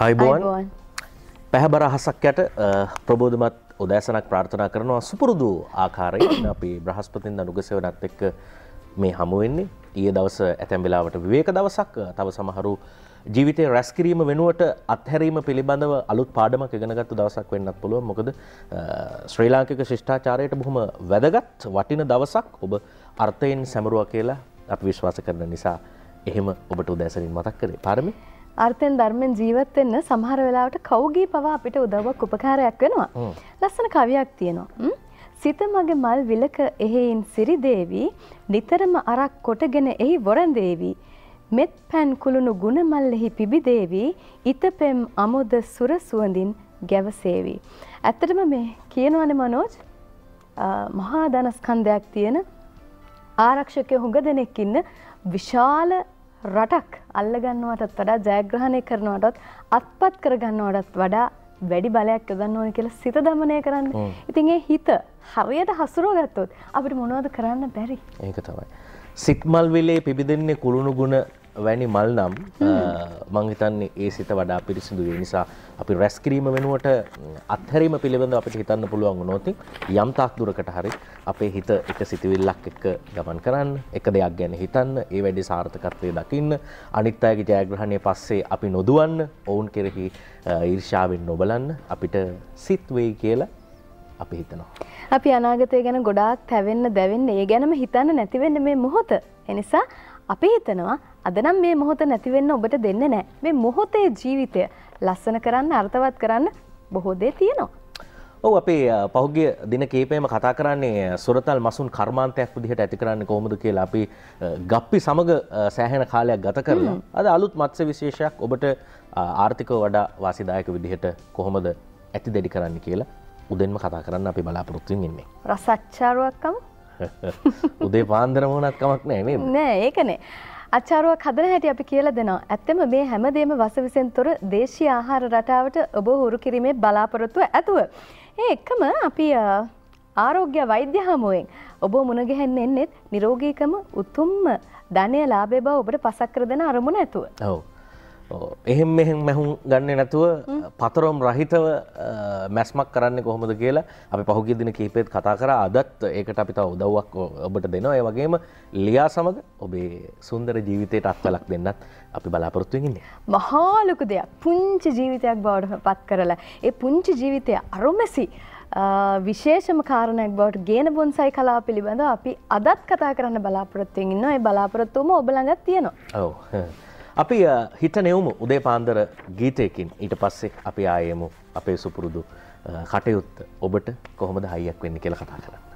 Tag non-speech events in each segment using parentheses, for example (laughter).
අයිබෝන් පැහැබර අහසක් යට ප්‍රබෝධමත් උදෑසනක් ප්‍රාර්ථනා කරනවා. සුපුරුදු ආකාරයෙන් (coughs) අපි බ්‍රහස්පතින් අනුගසවනත් එක්ක මේ හමුවෙන්නේ ඊය දවස ඇතැම් වෙලාවට විවේක දවසක් තව සමහරු ජීවිතය රැස්කිරීම වෙනුවට අත්හැරීම පිළිබඳව අලුත් පාඩමක් ඉගෙනගත්තු දවසක් වෙන්නත් පුළුව මොකද ශ්‍රී ලාංකික ශිෂ්ඨාචාරයට බොහොම වැදගත් වටින දවසක් ඔබ අර්ථයෙන් සැමරුව කියලා අප විශ්වාස කරන නිසා එහෙම ඔබට උදැසනින් මතක් කරේ. පාරමි අර්ථයෙන් ධර්මෙන් ජීවත් වෙන්න සමහර වෙලාවට කවුගී පවා අපිට උදව්වක් උපකාරයක් වෙනවා. ලස්සන කවියක් තියෙනවා. සිත මගේ මල් විලක එහෙයින් සිරිදේවී නිතරම අරක් කොටගෙන එහි වොරන්දේවී මෙත් පැන් කුළුණු ගුණමල්ලෙහි පිබිදේවී ඉතපෙම් අමුද සුර සුවඳින් ගැවසේවී. ඇත්තටම මේ කියනවනේ මනෝජ් මහා ධනස්කන්ධයක් තියෙන ආරක්ෂකය හුඟ දෙනෙක් ඉන්න විශාල රටක් අල්ලගන්නවටත් වඩා ජයග්‍රහණය කරනවටත් අත්පත් කරගන්නවටත් වඩා වැඩි බලයක් යොදන්න ඕන කියලා සිත දමනය කරන්න. ඉතින් ඒ හිත හරියට හසුරුව ගත්තොත් අපිට මොනවද කරන්න බැරි. ඒක තමයි. සිත්මල් වෙලේ පිබිදෙන්නේ කුළුණු ගුණ වැනි මල් නම් මංහිතන්නේ ඒ සිත වඩා පිරිසිදු වේ නිසා අපි රැස්කිරීම වෙනුවට අත්හැරීම පිළිබඳ අපිට හිතන්න පුළුවන් වුණොතින් යම් තාක් දුරකට හරි අපේ හිත එක සිතිවිල්ලක් එක්ක ගමන් කරන්න එක දෙයක් ගැන හිතන්න ඒ වැඩි සාර්ථකත්වය දකින්න අනිත් අයගේ ජයග්‍රහණය පස්සේ අපි නොදුවන්න ඔවුන් කෙරෙහි ඊර්ෂාවෙන් නොබලන්න අපිට සිත් වෙයි කියලා අපි හිතනවා. අපි අනාගතය ගැන ගොඩාක් තැවෙන්න දැවෙන්න ඒ ගැනම හිතන්න නැතිවෙන්න මේ මොහොත. එනිසා අපි හිතනවා අදනම් මේ මොහොත නැතිවෙන්න ඔබට දෙන්න නෑ මේ මොහොතේ ජීවිතය ලස්සන කරන්න අර්ථවත් කරන්න බොහෝ දේ තියෙනවා. ඔව අපේ පහුගිය දින කේපයම කතා කරන්නේ සුරතල් මසුන් කර්මාන්තයක් විදිහට ඇති කරන්න කොහොමද කියලා අපි ගප්පි සමග සෑහෙන කාලයක් ගත කරලා අද අලුත් මත්ස්‍ය විශේෂයක් ඔබට ආර්ථිකව වඩා වාසිදායක විදිහට කොහොමද ඇති දෙඩි කරන්න කියලා උදෙන්ම කතා කරන්න අපි බලාපොරොත්තුවෙන් ඉන්නේ. රසච්චාරුවක්කම (laughs) උදේ පාන්දර මොනක් කමක් නෑ නේ නෑ ඒකනේ අච්චාරුවක් හදන හැටි අපි කියලා දෙනවා. ඇත්තම මේ හැමදේම වසවිසෙන් තොර දේශීය ආහාර රටාවට ඔබ හුරු කිරීමේ බලාපොරොත්තුව ඇතුව. ඒ එක්කම අපි ආරෝග්‍ය වෛද්‍ය හමුවෙන් ඔබ මුණ ගැහෙන්න එන්නෙත් නිරෝගීකම උතුම්ම ධනය ලාභය බව ඔබට පසක් කර දෙන අරමුණ ඇතුව. ඔව්. එහෙම මෙහෙම මැහුම් ගන්න නැතුව පතරොම් රහිතව මැස්මක් කරන්න කොහොමද කියලා අපි පහුගිය දින කිහිපෙත් කතා කර අදත් ඒකට අපි තව උදව්වක් ඔබට දෙනවා ඒ වගේම ලියා සමග ඔබේ සුන්දර ජීවිතයට අත්වලක් දෙන්නත් අපි බලාපොරොත්තුවෙන් ඉන්නේ. මහා ලොකු දෙයක් පුංචි ජීවිතයක් බවට පත් කරලා ඒ පුංචි ජීවිතය අරුමැසි විශේෂම කාරණයක් බවට ගේන බොන්සයි කලා පිළිබඳ අපි අදත් කතා කරන්න බලාපොරොත්තුවෙන් ඉන්න ඒ බලාපොරොත්තුවම ඔබ ළඟත් තියෙනවා. ඔව්. අපි හිත නෙවුමු උදේ පාන්දර ගීතයකින්. ඊට පස්සේ අපි ආයමු අපේ සුපුරුදු කටයුත්ත. ඔබට කොහොමද හයියක් වෙන්න කියලා කතා කරන්න.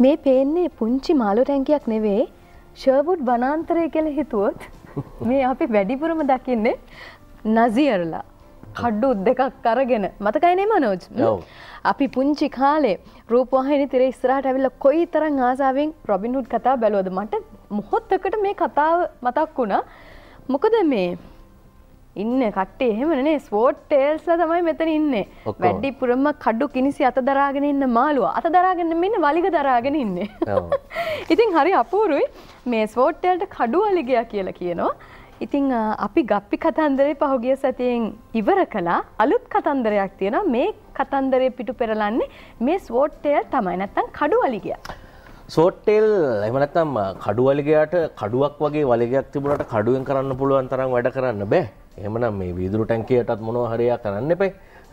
මේ පේන්නේ පුංචි මාළු ටැංකියක් නෙවේ ෂර්වුඩ් වනාන්තරය කියල හිතුවොත් (laughs) මේ අපි වැඩිපුරම දකින්නේ නසියරලා කඩ්ඩු දෙකක් කරගෙන මතකයිනේ මනෝජ් අපි පුංචි කාලේ රූපවාහිනී තිර ඉස්සරහට ඇවිල්ලා කොයි තරම් ආසාවෙන් රොබින්හුඩ් කතාව බැලුවද මට මොහොතකට මේ කතාව මතක් වුණා මොකද මේ ඉන්න කට්ටේ එහෙමනේ ස්පෝට් ටේල්ස්ලා තමයි මෙතන ඉන්නේ. වැඩිපුරම කඩු කිනිසි අත දරාගෙන ඉන්න මාළුවා. අත දරාගෙන ඉන්න වලිග දරාගෙන ඉන්නේ. (laughs) ඉතින් හරි අපූරුයි. මේ ස්පෝට් ටේල්ට කඩු වලිගයා කියලා කියනවා. ඉතිං අපි ගප්පි කතන්දරේ පහුගිය සතියෙන් ඉවර කලා අලුත් කතන්දරයක් තියෙන මේ කතන්දරය පිටු පෙරලන්නේ මේ ස්වෝට්ටේල් තමයි. නැත්තම් කඩුවලිගිය. සෝට්ටෙල් එමනත්තම් කඩුවලිගයට කඩුවක් වගේ වලිගයක් තිබුණට කඩුවෙන් කරන්න පුළුවන් තරම් වැඩ කරන්න බෑ. එහමනම් මේ වීදුරු ටැන්කයටත් මොනවහරයක් කරන්න එපයි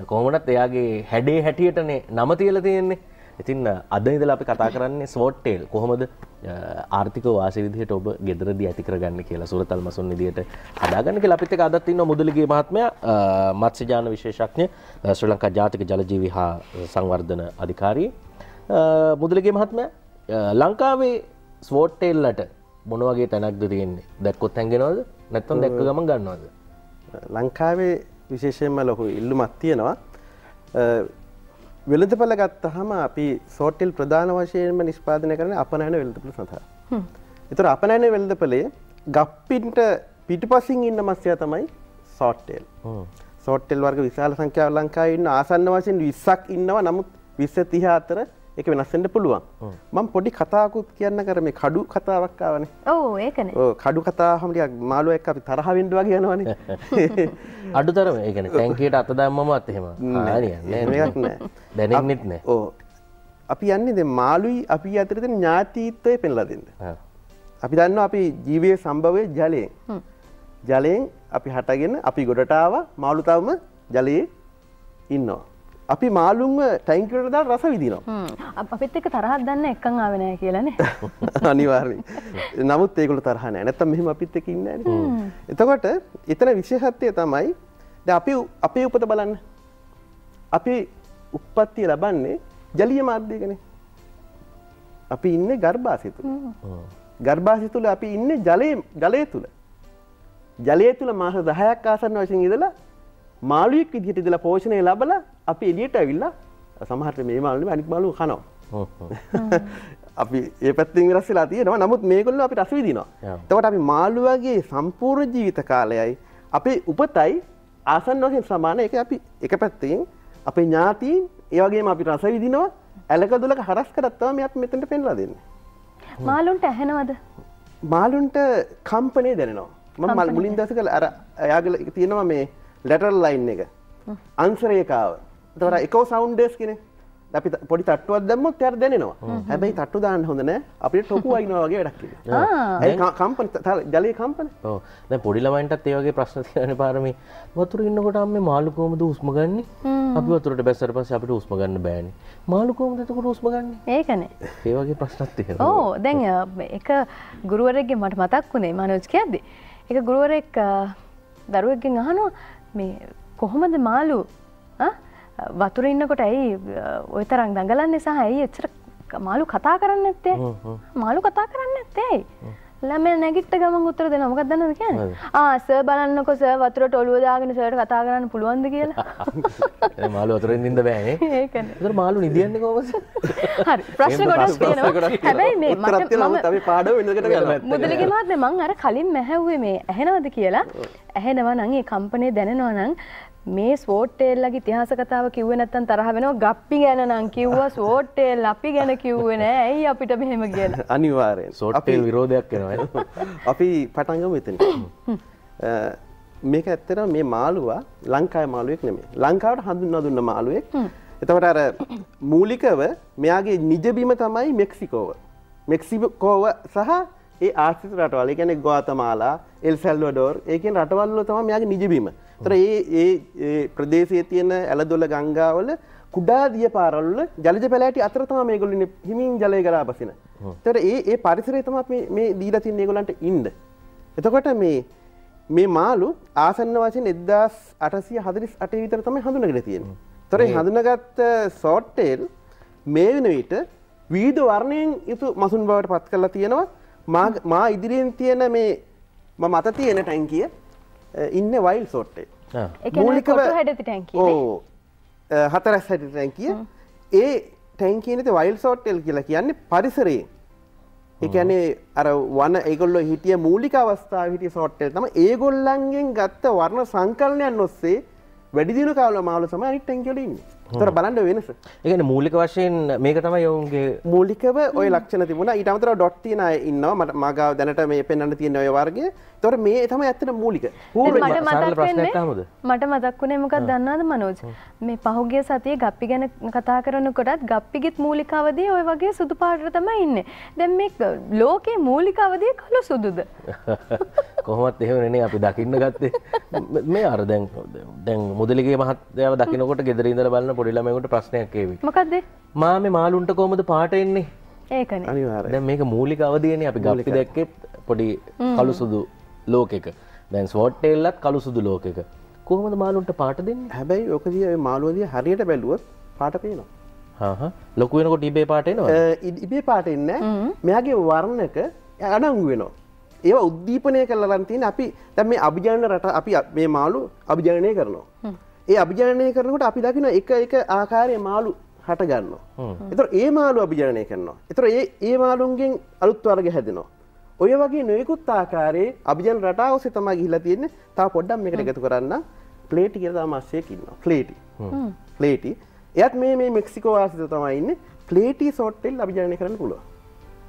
කොහොමටත් එයාගේ හැඩේ හැටියටනේ නම තියල තියෙන්නේ. ඉතින් අද ඉදලා අපි කතා කරන්නේ ස්වෝට්ටේල් කොහොමද ආර්ථික වාසි විදිහට ඔබ ගෙදරදී ඇති කරගන්න කියලා සුරතල් මසුන් විදිහට හදාගන්න කියලා අපිත් එක්ක අදත් ඉන්න මුදලිගේ මහත්මයා මත්ස්‍යජාන විශේෂඥ ශ්‍රී ලංකා ජාතික ජලජීවි හා සංවර්ධන අධිකාරිය මුදලිගේ මහත්මයා ලංකාවේ ස්වෝට්ටේල්ලට මොන වගේ තැනක්ද තියෙන්නේ? දැක්කොත් හැඟෙනවද නැත්තම් දැක්ක ගමන් ගන්නවද? ලංකාවේ විශේෂයෙන්ම ලොකු ඉල්ලුමක් තියෙනවා වෙළඳපල ගත්තහම අපි සෝටෙල් ප්‍රධාන වශයෙන්ම නිෂ්පාදනය කරන අපනෑන වෙළඳපල සඳහා. එතුර අපනෑන වෙළඳපලේ ගප්පින්ට පිටිපසින් ඉන්න මස්්‍යය තමයි සෝට්ටෙල්. සෝට්ටෙල් වර්ග විශාල සංඛ්‍යාව ලංකාව ඉන්න ආසන්න වශයෙන් විස්සක් ඉන්නවා නමුත් විස්ස තිහ අතර එක වෙනස්සෙන්ට පුළුවන්. මම පොඩි කතාකුත් කියන්න කර මේ කඩු කතාවක්කාවන ඕ ඒකන. කඩු කතා හමටියක් මාළුව එක් අපි තරහවෙන්ඩ වගේ යනවන. (laughs) අඩුතරම ඒකන තැන්කයට අත දම්මම අත්හෙම එකක් නෑ. (laughs) ඕ අපි යන්නේ ද මාලුයි අපි අතරත ඥාතීත්වය පෙන්ලා දෙන්න. අපි දන්න අපි ජීවය සම්භවය ජලයෙන්. ජලයෙන් අපි හටගෙන අපි ගොඩටාව මාළුතාවම ජලයේ ඉන්නවා. අපි මාළුන්ව ටයින්කට දා රස විදිනවා අපිත් එක තරහත් දන්න එකං ආවෙනය කියලනේ (laughs) අනිවාර්ය නමුත් ඒකුල තරහන නැතම් මෙහම අපිත් එක ඉන්න එතකොට එතන විශේෂත්වය තමයි ද අපි අපේ උපත බලන්න. අපි උප්පත්තිය ලබන්නේ ජලිය මාධ්‍යයකන අපි ඉන්න ගර්භාසය තුළ ගර්භාසය තුළ අපි ඉන්න ජලය ජලය තුළ ජලය තුළ මාස දහයක් ආසන්න වශයෙන් ඉදලා මාළුවෙක් විදිහට ඉදලා පෝෂණය ලබල අපි එලියට ඇවිල්ලා සමහට මේ මාලු අනික් බලු කනවා. (laughs) අපි ඒ පැත්තිෙන් රස්සලා තියෙනවා. නමුත් මේකොල්ල අපි රස විදිනවා තවට අපි මාළුවගේ සම්පූර්ණ ජීවිත කාලයයි අපේ උපතයි ආසන් වගේ සමාන එක අපි එක පැත්තෙන් අපේ ඥාතීන් ඒවගේම අපි රස විදිනවා ඇලක දුලක හරස් කරත්තව මේ අප මෙතට පෙන්ලා දෙන්න. මාලුන්ට ඇහෙනවද? මාලුන්ට කම්පනය දැනවා ම මල් මුලින් දස කළ. අර අයාගල තියෙනවා මේ ලැටරල් ලයින් එක. අන්සරේකාව තවර එකෝ සෞන්්ඩස් කෙනෙ අපි පොඩි තට්ටුවත් දැම්මොත් තැර දැනෙනවා. හැබැයි තට්ටු දාන්න හොඳන අපිට ටොකු අයිනවා වගේ ඩක් කම්පන ජලය කම්පන. දැ පොඩිලමයින්ටත් ඒවගේ ප්‍රශ්න යන පාරමි. වතුර ඉන්නකොට අම්ම මාළුකෝමද උස්මගන්න අපි වතුරට බැස්සර පස අපිට උස්මගන්න බෑන. මාළුකෝමදතකට උස්මගන්න ඒකන. ඒවගේ ප්‍රශ්නත්තිය ඕ දැන් එක ගුරුවරෙක්ගේ මට මතක් වුණේ. මනෝජ් කියද්දි. එක ගුරුවරෙක් දරුවක්ගෙන් අහනවා මේ කොහොමද මාලු වතුර ඉන්නකොට ඇයි ඔය තරම් දඟලන්න සහ ඇයි එච්චර මාළු කතා කරන්න ඇත්තේ මාළු කතා කරන්න ඇත්තේ ළම නැගිට ගම උත්තර දෙන මොකක් දන්නද කියන ආස බලන්නකො ස වතුරට ඔළුව දාගෙන සයට කතා කරන්න පුළුවන්ද කියලා. (laughs) මාළු වතුරෙන් ඉඳ බෑනේ ඒකන. මාළු නිදියන්න කොමස හරි. ප්‍රශ්න ගොඩක් තියෙනවා. හැබැයි මේ මට පාඩ වෙනකට මුදලිගේ මාත්ම මං අර කලින් මැහැව්වේ මේ ඇහෙනවද කියලා. ඇහෙනවා නං ඒ කම්පනය දැනෙනවා නං මේ ස්වෝට්ටේල්ලගේ ඉතිහාස කතාව කිව්වේ නැත්තම් තරහ වෙනවා. ගප්පි ගැන නම් කිව්වා ස්වෝට්ටේල් අපි ගැන කිව්වේ නෑ. ඇයි අපිට මෙහෙම කියලා? (laughs) අනිවාර්යෙන්. සෝට්ටේල් විරෝධයක් වෙනවා. (laughs) අපි පටන් ගමු එතන මේක ඇත්තට මේ මාළුවා ලංකාවේ මාළුවෙක් නෙමෙයි. ලංකාවට හඳුන්වා දුන්න මාළුවෙක්. එතකොට අර මූලිකව මෙයාගේ නිජබිම තමයි මෙක්සිකෝව. මෙක්සිකෝව සහ ඒ ආශ්‍රිත රටවල්. ඒ කියන්නේ ග්වාතමාලා එල් සැල්වඩෝර් ඒ කියන්නේ රටවල් වල තමයි මෙයාගේ නිජබිම. ඒතර ඒ ඒ ප්‍රදේශයේ තියෙන ඇලදොල ගංගාවල කුඩා දිය පාරවල ජලජ පැලෑටි අතර තමයි මේගොල්ලෝ ඉන්නේ හිමින් ජලය ගලා බසින. ඒතර ඒ ඒ පරිසරය තමයි මේ මේ දීලා තින්නේ ඒගොල්ලන්ට ඉන්න. එතකොට මේ මේ මාළු ආසන්න වශයෙන් 1848 විතර තමයි හඳුනගෙන තියෙන්නේ. ඒතර හඳුනගත්ත සෝට්ටේල් මේ වෙන විට විවිධ වර්ණයෙන් යුතු මසුන් බවට පත් කරලා තියෙනවා. මා ඉදිරියෙන් තියෙන මේ මත තියෙන ටැන්කිය ඉන්න වයිල් සෝට්ටේ මූලිකව ඕ හතරැස් හැට ටැන්කිය ඒ ටැන්කීනත වයිල් සෝට්ටෙල් කියලා කියන්නේ පරිසරයේ එකනේ අර වන ඒගොල්ල හිටිය මූලික අවස්ථාව හිටිය සෝට්ටෙල් තම ඒගොල්ලන්ගෙන් ගත්ත වර්ණ සංකල්නයන් ඔස්සේ වැඩිදින කාල මාල සම අනිත් ටැන්කලින්නේ තොර බලන්න වෙනස. ඒගන මූලික වශයෙන් මේක තමයි යවුන්ගේ මූලිකව ඔය ලක්ෂණ තිබුණ. ඉටමතර ඩොට්තින ඉන්නවා. මට මගාව දැනට මේ පෙන්න්න තියෙන ඔය වර්ගේ තොර මේ තම ඇත්තට මූලික. මට මතක් වුණේ මොකක් දන්නද මනෝජ්? මේ පහුගිය සතිය ගප්පි ගැන කතා කරනකොටත් ගප්පිගෙත් මූලිකාවදී ඔය වගේ සුදු පාට තමයි ඉන්න. දැන් මේ ලෝකයේ මූලිකාවදී කළු සුදුද? (laughs) කොහොමත් එහෙමනේ අපි දකින්න ගත්තේ. මේ අර දැන් දැන් මුදලිගේ මහත්තයාව දකිනකොට ගෙදරින්දර බලන්න පොඩිලමකට ප්‍රශ්නයක් ඒවි මොකක්ද මා මේ මාලුන්ට කොමද පාට එන්නේ? ඒකන. දැන් මේක මූලික අවදයන අපි ගලික දැක්කෙත් පොඩි කළු සුදු ලෝකෙක. දැන් ස්වෝට්ටෙල්ලත් කළු සුදු ලෝකෙක. කොහොමද මාලුන්ට පාට දෙන්න? හැබැයි ඕකදිය මාළුවදිය හරියට බැලුවොත් පාට පේනවා. ලොකු වෙනකොට ඉබේ පාටනවා ඉබේ පාට එන්න මෙයාගේ වර්ණක අඩංගු වෙනවා. ඒ උද්දීපනය කල්ලන් තියෙන අපි දැ මේ අභිජාන රට අපි මේ මාලු අභිජානය කරනවා ඒ අභිජානය කරනකොට අපි දකින එක එක ආකාරය මාලු හට ගන්න එතර ඒ මාලු අභිජනය කරනවා. එතර ඒ ඒ මාලුන්ගෙන් අලුත් වර්ග හැදෙනවා. ඔය වගේ නොයකුත් ආකාරයේ අභිජන රටාව ඔසේ තමයි ගිහිලා තියෙන්නේ. තා පොඩ්ඩක් මේකට එකතු කරන්න. ප්ලේටි මාසයක් ඉන්නවා. ප්ලේටි. ප්ලේටි. එයත් මේ මේ මෙක්සිකෝ ආසිත තමයි ඉන්නේ. ප්ලේටී සෝට්ටෙල් අභිජනය කරන්න පුළුව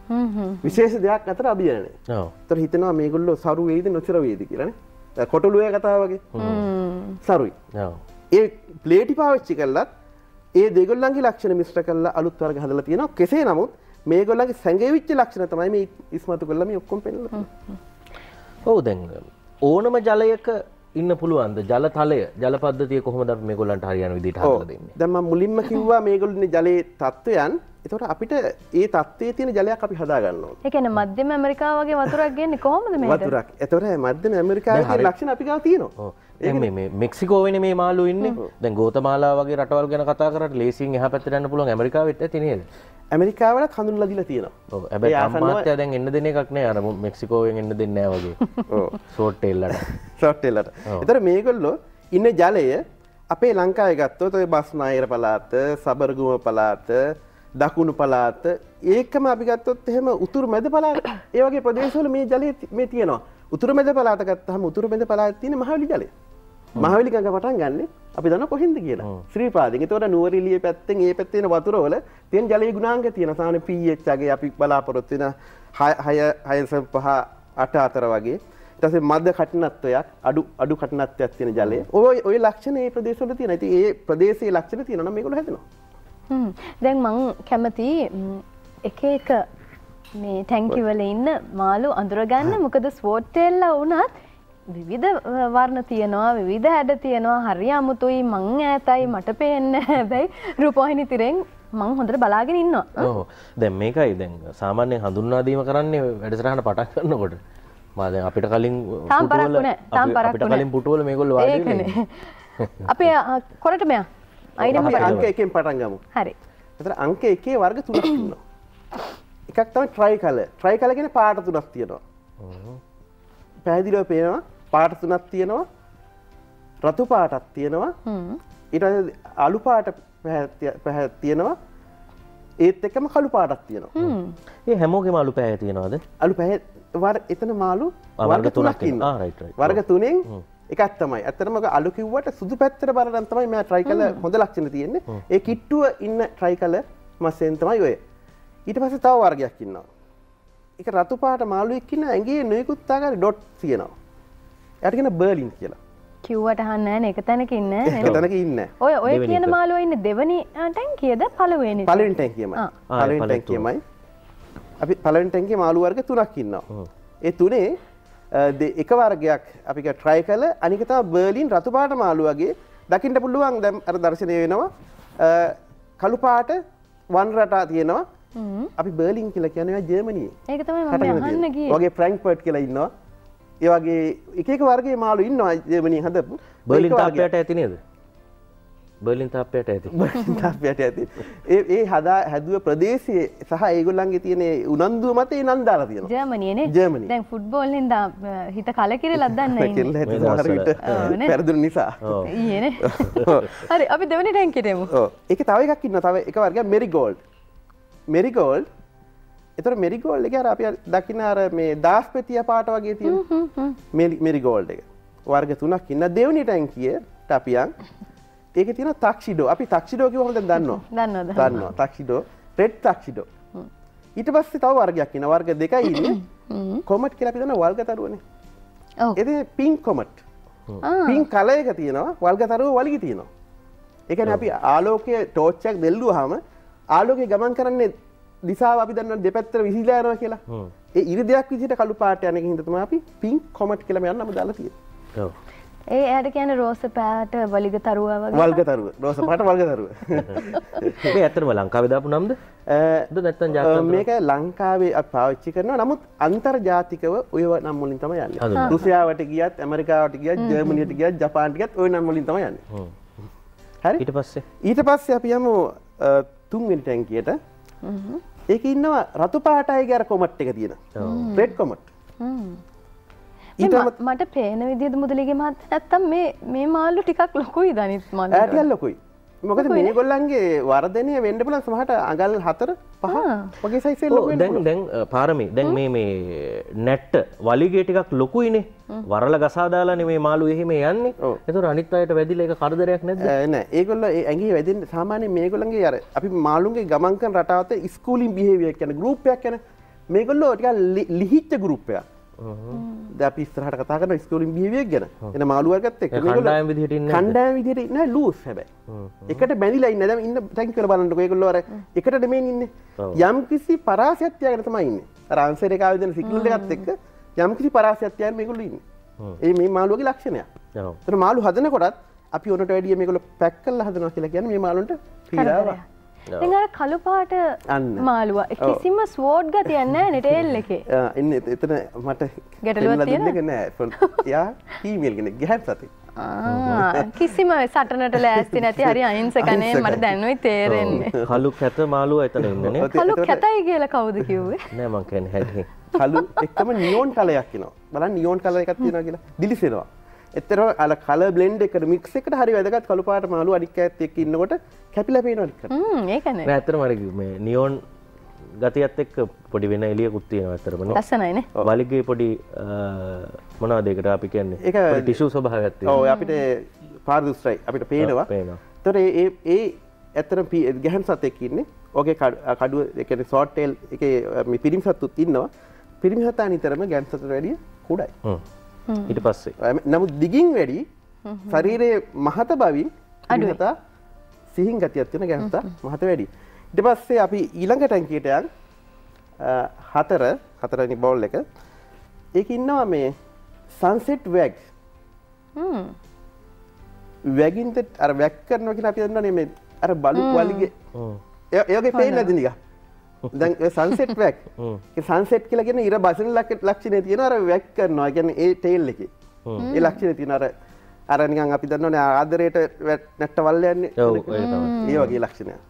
හ්ම් හ්ම්. විශේෂ දෙයක් අතර අභිජනය ඔව්. තර හිතනවා මේගොල්ලෝ සරු වේද නොචර වේද කියලන කොටලුව කතාවගේ හ්ම්. සරුයි. ඔව්. ඒ ප්ලේටි පාවිච්චි කල්ලත් ඒ දෙගොල්ලන්ගේ ලක්ෂණ මිශ්‍ර කල්ල අලුත් වර්ග හදලා තියෙනවා. කෙසේ නමුත් මේගොල්ලගේ සැඟවිච්ච ලක්ෂණ තමයි මේ ඉස්මතු කළම ඔක්කොම පෙන්නලා ඔව් දැන් ඕනම ජලයක ඉන්න පුළුවන්ද? ජල තලය ජල පද්ධතිය කොහොමද මේගොල්ලන්ට හරියන විදිහට හදලා දෙන්නේ? දැම මුලින්ම කිව්වා මේගොල්ලන ජලයේ තත්ත්වයන් එතට අපිට ඒ තත්වේ තියෙන ජලයක් අපි හදාගන්නවා ඒ කියන්නේ මධ්‍යම ඇමරිකාව වගේ වතුරක් ගෙන්නේ කොහොමද මේකට? වතුරක්. එතොට මධ්‍යම ඇමරිකාවේ ලක්ෂණ අපි ගාව තියෙනවා. ඔව්. මෙක්සිකෝවෙන මේ මාළු ඉන්නේ. දැන් ගෝතමාලා වගේ රටවල් ගැන කතා කරට ලේසියෙන් එහා පැත්තට යන්න පුළුවන් ඇමරිකාවෙත් ඇති නේද? ඇමරිකාවට කඳුන් ලදිලා ආසන්නව- අම්මාත්‍යා දැන් එන්න දෙන එකක් නෑ. අර මෙක්සිකෝවෙන් එන්න දෙන්නේ වගේ. ෂෝට් එල්ලට ෂොට්ටෙල්ලට එතර මේගොල්ලෝ ඉන්න ජලය අපේ ලංකාය ගත්තොත් ඔය බස්නායර පලාත සබරගුම පලාත දකුණු පලාත ඒකම අපිගත්තොත් එහෙම උතුරු මැද පලාත් ඒවගේ ප්‍රදේශවල මේ ජලය මේ තියෙනවා. උතුරු මැද පලාත ගත්තහම උතුරු මැද පලාත් තියෙන මහවලි ජලය මහවලි ගඟ පටන් ගන්න අපි දන්න කොහෙන්ද කියලා. ශ්‍රීපාදික තොට නුවරලිය පැත්තෙන් ඒ පැත්තෙන වතුරවල තියන් ජලය ගුණාන්ග තියෙන සාන පීච්චගේ අපි බලාපොරොත්වෙන හය හයස පහ අට අතර වගේ. තස මද කටනත්වයක් අඩු අඩු කටනත්වයක් තියෙන ජලය. ඔය ඔය ලක්ෂණ ඒ ප්‍රදේශවල තියෙන ඇති ඒ ප්‍රදේශයේ ලක්ෂණ තියෙන මේකල හැදෙනවා. හ්ම්. දැන් මං කැමති එක එක මේ ටැංකිවල ඉන්න මාළු අඳුරගන්න. මොකද ස්වෝට්ටෙල්ලා වුණත් විවිධ වර්ණ තියෙනවා විවිධ හැඩ තියෙනවා. හරි අමුතුයි. මං ඈතයි. මට පේන්න හැබැයි රූපවාහිනි තිරෙන් මං හොඳට බලාගෙන ඉන්නවා. ඔව්. දැන් මේකයි. දැන් සාමාන්‍යයෙන් හඳුන්වාදීම කරන්නේ වැඩසටහන පටන් ගන්නකොට. මා දැන් අපිට කලින් තාම පුටුවල- නෑ. තාම පරක්කු අපිට. කලින් පුටුවල මේගොල්ලෝ වාඩි. (laughs) අපි කොරට මෙයා. පටන් අංක එකෙන් පටන් ගමු. හරි. එතර අංක එකේ වර්ග තුනක් ඉන්නවා එකක් තමයි ට්‍රයි කල ට්‍රයි කලගෙන පාට තුනක් තියෙනවා පැහැදිලිව පේනවා පාට තුනක් තියෙනවා රතු පාටක් තියෙනවා. හ්ම්. ඊට පස්සේ අලු පාට පැහැ- පැහැ තියෙනවා. ඒත් එක්කම කළු පාටක් තියෙනවා. හ්ම්. ඒ හැමෝගෙම අලු පෑය තියනවාද? අලු පැහැ වර එතන මාළු ආ, වර්ග තුනක් තියෙනවා. ඉන්නවා. ආ, right, right. වර්ග තුනෙන් එකක් තමයි. ඔක අලු කිව්වට සුදු පැත්තට බලන තමයි මම ට්‍රයි කළ හොඳ ලක්ෂණ තියෙන්නේ. ඒ කිට්ටුව ඉන්න ට්‍රයි කළ මස්සෙන් තමයි ඔය. ඊට පස්සේ තව වර්ගයක් ඉන්නවා ඒක රතු පාට මාළුවෙක් ඉන්න ඇඟේ නොයෙකුත් ආකාරي ඩොට් තියෙනවා. කියන බර්ලින් කියලා. කිව්වට අහන්න නෑ නේ, එක තැනක ඉන්න? තැනක ඉන්නේ ඔය ඔය කියන එක. මාළුව ඉන්නේ දෙවනි ටැංකියද පළවෙනි? පලවෙනි ටැංකියමයි ආ. ආ, පලවෙනි පළවෙනි ටැංකියමයි අපි පලවෙනි ටැංකියේ මාළු වර්ග තුනක් ඉන්නවා. ඒ තුනේ එක වර්ගයක් අපි ට්‍රයි කළ. අනික තමයි බර්ලින් රතු පාට මාළු වගේ. දකින්න පුළුවන් දැන් අර දර්ශනය වෙනවා. අ, කළු පාට වන් රටා තියෙනවා. අපි බර්ලින් කියලා කියන්නේ ජර්මනියේ ඒක තමයි මම කටගෙන අහන්න තියෙන. ගියේ. වගේ ෆ්‍රැන්ක්ෆර්ට් කියලා ඉන්නවා ඒ වගේ එක එක වර්ගයේ මාළු ඉන්නවා ජර්මනිය හදපු බර්ලින් ඒක වර්ගයක්. තාප්පයට ඇති නේද බර්ලින් තාප්පයට ඇති බර්ලින් තාප්පයට ඇති ඒ ඒ හදා හැදුව ප්‍රදේශයේ සහ ඒගොල්ලන්ගේ තියෙන උනන්දුව මත ඒ නන්දාලා තියෙනවා ජර්මනියනේ ජර්මනි. දැන් ෆුට්බෝල් හිත කලකිරලා දන්න කෙල්ල ඉන්නේ. ඇති මේ සමහර දවස්වල. විට ඔව් නේ. පැරදුන නිසා. (laughs) හරි අපි දෙවෙනි. ඔව්. ඒක තව එකක් ඉන්න තව එක වර්ගයක් මෙරිගෝල්ඩ් මෙරිගෝල්ඩ් එතකොට මෙරිගෝල්ඩ් එක අර අපි දකින්න අර මේ දාස් පෙතිය පාට වගේ හ්ම්. මෙරිගෝල්ඩ් එක. වර්ග තුනක් ඉන්න. දෙවනි ටැංකියට අපියන් ඒක තියෙන තක්ෂිඩෝ අපි තක්ෂිඩෝ කිව්වම දැන් දන්නවා දන්නවද? දන්නවා. තක්ෂිඩෝ රෙඩ් තක්ෂිඩෝ ඊට පස්සේ තව වර්ගයක් ඉන්න. වර්ග දෙකයි ඉන්නේ. කොමට් කියලා අපි දන්න වල්ගතරුවනේ ඔව්. එද පින් කොමට්. පින් කලයක තියෙනවා වල්ගතරුව වලිගි තියෙනවා. එකන අපි ආලෝකය ටෝච්චක් දෙල්ලුව හම ආලෝකය ගමන් කරන්නේ දිසා අපි දන්න දෙපැත්තර විසිලායනවා කියලා. හ්ම්. ඒ ඉරි දෙයක් විදිහට කළු පාට යනක හිදතම අපි පින් කොමට් කියලම යන්නම දාලා තිය ඔව්. ඒ එයාට කියන්නේ රෝස පෑට වලිග තරුවා වගේ. වල්ගතරුව රෝස පාට වල්ගතරුව (laughs) මේ ඇත්තටම ලංකාවේ දාපු නම්ද? ද නැත්තම් ජාත්‍යන්තර මේක ලංකාවේ අපි පාවිච්චි කරනවා. නමුත් අන්තර්ජාතිකව ඔය නම් මුලින් තමයි යන්නේ. රුසියාවට ගියත් ඇමරිකාවට ගියත් ජර්මනියට ගියත් ජපාන්ට ගියත් ඔය නම් මුලින් තමයි යන්නේ. හ්ම්. හරි? ඊට පස්සේ? ඊට පස්සේ අපි යමු තුන්වෙනි ටැංකියට ඒක ඉන්නවා රතු පාටයි ගැර කොමට් එක තියෙන. Red comet. මේ ම- මට පේන විදිහට මුදලිගේ මහත් නැත්තම් මේ මේ මාළු ටිකක් ලොකුයි දනිත් මාළු. ඇටියල් ලොකුයි මොකද මේගොල්ලන්ගේ වර්ධනය වෙන්ඩ පුල සමහට අගල් හතර පහ වගේ සයිසෙල් දැන් දැන් පාරමි. දැන් මේ මේ නැට්ට වලිගේ ටිකක් ලොකුයිනේ. වරල ගසාදාලානේ මේ මාළු එහෙම යන්නේ. එතකොට අනිත් අයට වැදිලා ඒක කරදරයක් නැද්ද? නෑ. ඒගොල්ල ඇගේ වැදින් සාමානය මේගොලන්ගේ අර අපි මාළුන්ගේ ගමන්කන් රටාවත ස්කූලින් බිහේවියක් යන ගරුප්පයක් යන මේගොල්ලෝ ටික ලිහිච්ච ගරුප්පයක් ද අපි ස්තරහට කතා කරන ස්කෝලින් බිහිවියක් ගැන. එන මාළුවගත් එක් කණ්ඩායම් විදිහට ඉන්නේ? කණ්ඩායම් විදිහට ඉන්න ලූස් හැබැයි. එකට බැඳිලා ඉන්න. දැන් ඉන්න ටැංක් කරලා බලන්නකො. ඒගොල්ලෝ අර එකට නෙමෙයි ඉන්නේ. යම් කිසි පරාසයක් තියාගෙන තමයි ඉන්නේ. අර ආන්සර් එක ආවෙදෙන සිග්නල් එකත් එක්ක යම් කිසි පරාසයක් තියාගෙන මේගොල්ලෝ ඉන්නේ. ඒ මේ මාළුවගේ ලක්ෂණයක්. ඔව්. එතන මාළු හදනකොටත් අපි ඔන්නට වැඩිය මේගොල්ලෝ පැක් කරලා හදනවා කියලා කියන්නේ මේ මාළුන්ට පීඩාවක් ඉතින් අර කළු පාට අන්න. මාළුවා. කිසිම ස්වෝඩ් ගතියක් නැහැ නේ ටේල් එකේ. (laughs) ආ, ඉන්න එත- එතන මට නෑ. ෆීමේල් කෙනෙක් ගැහැන් සතෙක් ආ, කිසිම සටනට ලෑස්ති නැති හරි අහිංසකයි. මට දැනුයි තේරෙන්නේ. කළු කැත මාළුවා එතන කළු එතකොට කැතයි කියලා කවුද කිව්වේ? (laughs) නෑ මං කියන්නේ හැටි. කලු එක්කම නියෝන් කලයක් එනවා. බලන්න නියෝන් කල එකක් තියෙනවා කියලා. දිලිසෙනවා එතරම අල කල බ්ලෙන්ඩ් එකට මික්ස් එකට හරි වැදගත් කළු පාට මාළු අනික් ඇත් එක්ක ඉන්නකොට කැපිලා පේනවා ඒකනේ. නෑ. ඇත්තටම අර මේ නියෝන් ගතියත් එක්ක පොඩි වෙන එළියකුත් තියෙනවා ඇත්තටම නේ? ලස්සනයිනේ. වලිගේ පොඩි මොනවද ඒකට අපි කියන්නේ? ඒක පොඩි ටිෂු ස්වභාවයක් තියෙනවා. ඔව් අපිට පාරදුස්ත්‍රයි අපිට පේනවා. පේනවා. තොර ඒ ඒ ඇතරම් ගැහන් සතෙක් ඉන්නේ. ඕගේ කඩුව එකන සෝට්ටේල් එක පිරිම් සත්තුත් ඉන්නවා. පිරිමි හතා නිතරම ගැන්සට වැඩිය කුඩයි. හ්ම්. ඊට පස්සේ. නමුත් දිගින් වැඩි ශරීරයේ මහත බවින් අඩුහතා සිහින් ගතියක් තියෙන ගැහතා මහත වැඩි. ඉට පස්සේ අපි ඊළඟ ටැන්කීටයන් හතර හතරනි බෝල් එක. ඒක ඉන්නවා මේ සන්සෙට් වැක් හ්ම්. වැගින්ත අර වැක් කරනවා කියලා අපි දන්නවනේ මේ අර බලු වලිගේ. හ්ම්. ඒ- ඒගේ පේන්නේ නැති නිකන් දැන් සන්සෙට් වැක් හ්ම්. සන්සෙට් කියලා කියන ඉර බසන ලක්ෂණය තියෙන අර වැක් කරනවා. ඒ කියන්නේ ඒ ටේල් එකේ. ඒ ලක්ෂණය තියෙන අර අර නිකන් අපි දන්නවනේ ආදරයට වැට්- නැට්ට වල්ල යන්නේ ඔව් ඒක තමයි. ඒ වගේ ලක්ෂණයක්.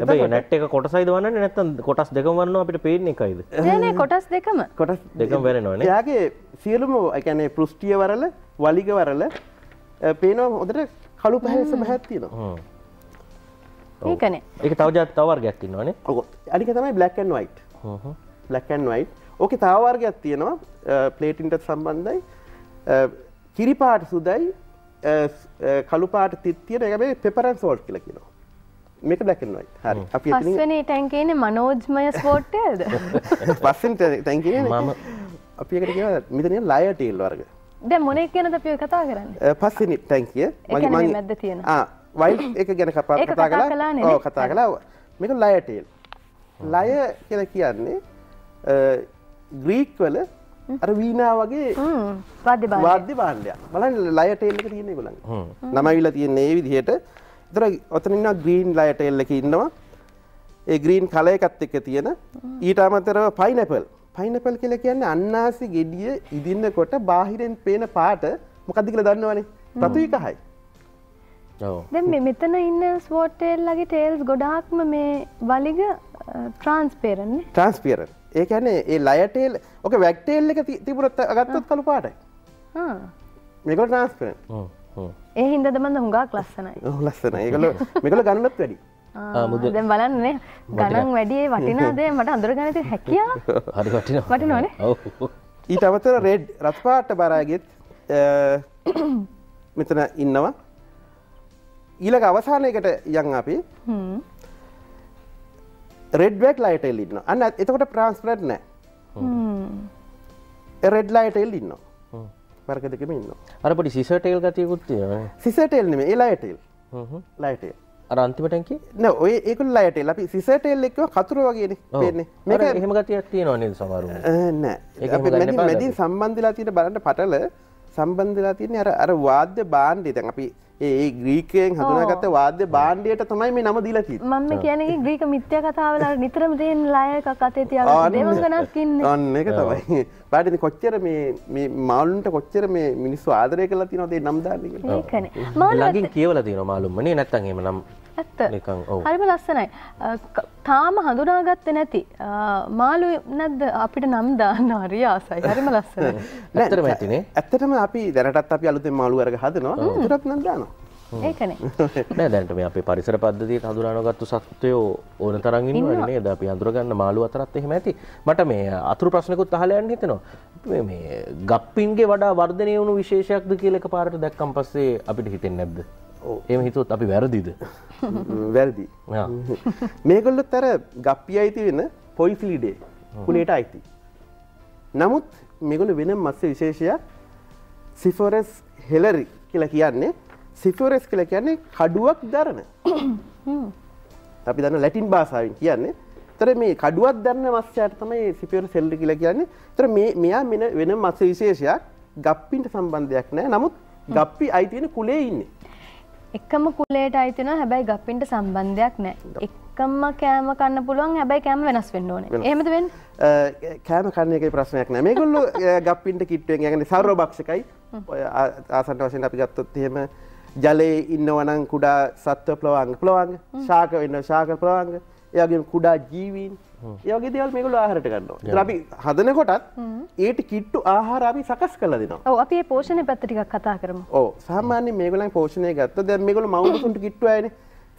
හැබැයි නැට් එක කොටසයිද වන්නන්නේ නැත්නම් කොටස් දෙකම වන්නවා අපිට පේන්නේ එකයිද? නෑ නෑ කොටස් දෙකම. කොටස් දෙකම වැරෙනවනේ එයාගේ සියලුම ඒ කියන්නේ පෘෂ්ටිය වරල වලිග වරල පේනවා හොඳට කළු පැහැ සබහැත් තියෙනවා. හ්ම්. ඒකනේ. ඒක තව ජාති තව වර්ගයක් ඉන්නවනේ ඔක අනික තමයි බ්ලක් ඇන් වයිට් හ්ම්. හ්ම්. බ්ලක් ඇන් වයිට් ඕක තාවර්ගයක් තියෙනවා. ප්ලේටින්ට සම්බන්ධයි. කිරිපාට සුදයි. අ, ස්- අ, කළු පාට තිත් තියෙන එකබේ පෙපරන් සෝල්ට් කියලා කියනවා. මේක වයිට් හරි. අපි එතනින් පස්වෙනි ඉන්නේ මනෝජ්මය ස්පෝට්ටේල්ද? පස්සෙන් තැන්කින මම අපි එකට කියනවා මෙතන ලය ටේල් වර්ග. දැන් මොන එක ගැනද අපි ඔය කතා කරන්නේ? පස්සෙනි ටැන්කිය කියන්නේ මේ මැද්ද තියෙන. වයිල් එක ගැන කපා කතා කලා ඕ? කතා කලා මේක ලයටේල් ලය කියල කියන්නේ ග්‍රීක් වල අර වීනා වගේ. වාද්‍ය බාණ්ඩ. වාද්‍ය බාණ්ඩයක් බලන්න ලයටේල් එක තියෙන්නේ ගොලන්. නමවිලා තියෙන්නේ ඒ විදිහට. තර ඔතනන්න ග්‍රීන් ලයටේල් එක ඉන්නවා. ඒ ග්‍රීන් කල එකත් එක තියෙන. ඊට අමතරව පයිනපල් පයිනපල් කියල කියන්න අන්නාසි ගෙඩිය ඉදින්න කොට බාහිරෙන් පේන පාට මොකදදි කියල දන්නවනේ? රතුයිකහයි මේ මෙතන ඉන්න ස්පෝට්ටේල්ලගේ ටේල්ස් ගොඩාක්ම මේ වලිග ට්‍රාන්ස්පේරන්නේ. ට්‍රන්ස්පියරන් ඒකැනේ ඒ ලයටේල් ඕක වැක්ටේල් එක ති- තිබුණොත් අගත්තොත් කළු පාටයි. මේක ට්‍රන්ස්පරන්. ඒ හින්දාද මන්ද හුඟක් ලස්සනයි. ලස්සන ඒකල මේකල ගණනත් වැඩි ආ, දැන් බලන්නනේ ගණන් වැඩි ඒ වටිනා දේ (laughs) මට අඳුරගන්න තියෙන හැකියාව. හරි වටිනවා වටිනවනේ. ඔව් ඊට අමතර රෙඩ් රත්පාට බරාගෙත් මෙතන ඉන්නවා ඊළඟ අවසානයකට යන් අපි. හ්ම්. රෙඩ්වැක් ලයිටල් ඉන්න අන්න එතකොට ප්‍රන්ස්පරට් නෑ. හ්ම්. රෙඩ් ලයිටල් ඉන්න හ්ම්. වර්ග දෙකම ඉන්න අර පොඩි සිසර් ටේල් ගතියකුත් තියෙනවානේ සිසටෙල් නෙම ඒ ලයිටල් හ්ම් හ්ම්. ලයිටල් අර අන්තිමට ඇන්කි න ඔය ඒක ලයිටල් අපි සිසටෙල් එක්ව කතුර වගේන පේන්නේ. මේක එහෙම ගතියක් තියෙනවා නේද සමහරුන් නෑ. මැදින් සම්බන්ධලා තියෙන බලන්න පටල. සම්බන්ධලා තියෙන අර අර වාද්‍ය බාණ්ඩය දැන් අපි ඒ ග්‍රීකයෙන් හඳුනාගත්ත වාද්‍ය බාණ්ඩයට තමයි මේ නම දීලා තියෙන්නේ. මම කියන්නේ (laughs) ග්‍රීක මිත්‍යා කතාවල නිතරම තියෙන ලය එකක් අතේ තියාගෙන දෙවඟනක් ඉන්නේ. අන්න ඒක තමයි. (laughs) පාටින් කොච්චර මේ මේ මාළුන්ට කොච්චර මේ මිනිස්සු ආදරය කරලා තියෙනවද? ඒ නම් දාන්නේ කියලා. ඒකනේ. මාළු ළඟින් කියවලා තියෙනවා මාළුම්මනේ නැත්තම් එහෙම නම් ඇත්ත. නිකන් ඔව්. හරිම ලස්සනයි. තාම හඳුනාගත්තේ නැති. මාළු නැද්ද? අපිට නම් දාන්න හරි ආසයි. හරිම ලස්සනයි. (laughs) නෑ, ඇත්තටම ඇතිනේ. ඇත්තටම අපි දැනටත් අපි අලුතෙන් මාළු අරග හදනවා. ඒකටත් නම් දානවා. (laughs) ඒකනේ. (laughs) නෑ දැන්ට මේ අපේ පරිසර පද්ධතියට හඳුනානගත්තු සත්වයෝ ඕන තරගින් වනේ ද අපි අඳුරගන්න මාළු අතරත් එහෙම ඇති. මට මේ අතුරු ප්‍රශ්නකුත් අහලයන් හිතනවා. මේ- මේ ගප්පින්ගේ වඩා වර්ධනය වුණු විශේෂයක්ද කියලක පාරට දැක්කම් පස්සේ අපිට හිතෙන් නැද්ද එම හිතුවත් අපි වැරදිද? (laughs) වැරදි. ආ. (laughs) මේකොල්ලොත් අර ගප්පි අයිති වෙන පොයිෆිලිඩේ කුණේට අයිති. නමුත් මෙගොල වෙන මස්ස විශේෂයක් සිෆෝරස් හෙලරි කියලා කියන්නේ සිෆෝරස් කියලා කියන්නේ කඩුවක් දරන. අපි දන්න ලැටින් භාසාාවෙන් කියන්නේ. තර මේ කඩුවත් දන්න මස්්‍යයට තමයි සිපියර සෙල්ලි කියලා කියන්නේ. තර මේ මෙයා මෙන වෙන මස්ස විශේෂයක් ගප්පින්ට සම්බන්ධයක් නෑ. නමුත් ගප්පි අයිතියෙන කුලේ ඉන්නේ එකම කුලේට අයිතින හැබැයි ගප්පින්ට සම්බන්ධයක් නෑ. එකම්ම කෑම කන්න පුළුවන් හැබැයි කෑම වෙනස් වෙන්න ඕන. එහෙමද වෙන් කෑම කන්නක ප්‍රශ්නයක් නෑ. මේගොල්ලු (laughs) ගප්පින්ට කිට්ටුවෙන් ගැන සර්ව භක්ෂකයි ආසන්ට වශයෙන් අපි ගත්තොත් එහෙම ජලයේ ඉන්නවනං කුඩා සත්ව ප්ලවාංග ප්ලවාංග ශාක වෙන්න ශාක ප්ලවාංග එයාගේ කුඩා ජීවීන් ඒගේ දේවල් මේගොල්ලු ආහාරට ගන්නවා. අපි හදනකොටත් ඒට කිට්ටු ආහාර අපි සකස් කළ දෙනවා. ඔව අපි පෝෂණය පැත්ත ටිකක් කතා කරමු. ඕ සාමාන්‍ය මේගලන් පෝෂණය ගත්ත. දැ මේගොල මවුසුන්ට (coughs) කිට්ටුවයන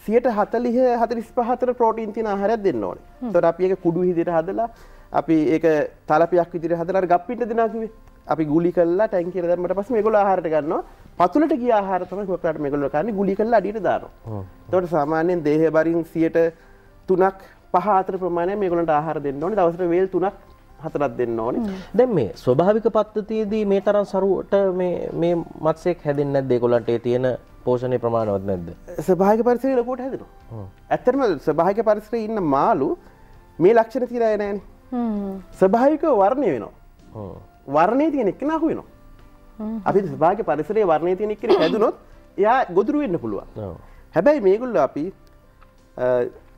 සියට හතලිහ හතරිස් පහතර ප්‍රෝටීන් තින ආහරයක් දෙන්න ඕන. තොර අපි එක කුඩු හිදිට හදලා අපි ඒක තලපයක් විදිර හදර ගප්පිට දෙනාකිවේ අපි ගුලි කල්ලා ටැන්කිර දමට පස් මේගොල ආහරට ගන්නවා. පතුලට ගිය ආහාරතම කොකට මේගොල කන්න ගුලි කල්ලා අඩිට දානවා. තොට සාමාන්‍යයෙන් දේහ බරින් සියට තුනක් පහතර ප්‍රමාණය මේගොලට ආහාර දෙන්න ඕන. දවසට වේල් තුනක් හතරත් දෙන්න ඕනේ. දැන් මේ ස්වභාවික පද්ධතියේදී මේ තරම් සරුවට මේ මේ මත්සෙක් හැදෙන්නේ නැද්ද? ඒගොල්ලන්ට ඒ තියෙන පෝෂණය ප්‍රමාණවත් නැද්ද? ස්භාග පරිසරය ලොකොට හැදෙනවා. ඇත්තරම ස්භාග පරිසරය ඉන්න මාලු මේ ලක්ෂණ තිරය නෑන ස්භාවික වර්ණය වෙනවා. වර්ණය තියෙන එක් නහු වෙනවා. අපි ස්භාග පරිසරේ වර්ණය තියෙන එක්කෙන හැදුනොත් එයා ගොදුරු වෙන්න පුළුවන්. ඔව්. හැබැයි මේගුල්ල අපි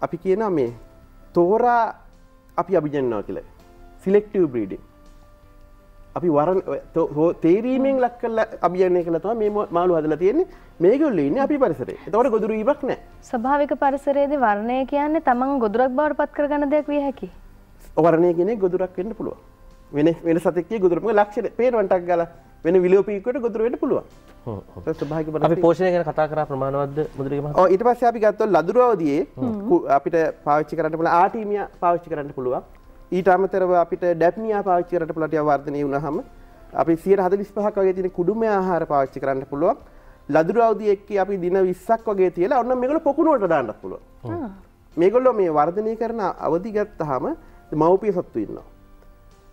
අපි කියනවා මේ තෝරා අපි අභිජන්නවා කියල. සිලෙක්ටව බ්‍රීඩින් අපි වරන් තේරීමෙන් ලක් කල අභියනය කළතවා මේ මාළු හදලා තියෙන්නේ. මේගොල්ල ඉන්න අපි පරිසරේ එතවට ගොදුරීමක් නෑ ස්වභාවික පරිසරයේදී වර්ණය කියන්නේ තමන් ගොදුරක් බවට පත් කරගන්න දෙයක් විය හැකි. වරණය ගෙන ගොදුරක් වෙන්න පුළුව වෙන වෙන සතකේ ගොදුරම ලක්ෂණ පේනවටක් ගල වෙන විලෝපීකට හ්ම්. ස්භාග අපි පෝෂණය ගැන කතා කරා ප්‍රමාණවත්ද මුදලිගම ඕ ඊට පස්සේ අපි ගත්තොත් ලදුරවදියේ කු- අපිට කරන්න පුළුවන් ආටීමියා පාවිච්චි කරන්න පුළුවන්. ඊට අමතරව අපිට ඩැප්නියා පාවිච්චි කරන්න පුළුවන් ටික වර්ධනය වුණාම අපි 145ක් වගේ තියෙන කුඩුමය ආහාර පාවිච්චි කරන්න පුළුවන්. ලදුරවදිය එක්ක අපි දින 20ක් වගේ තියලා ඔන්න මේගොල්ලෝ පොකුණුවට දාන්නත් පුළුවන්. මේගොල්ලෝ මේ වර්ධනය කරන අවදි ගත්තාම මව්පිය සත්තු ඉන්නවා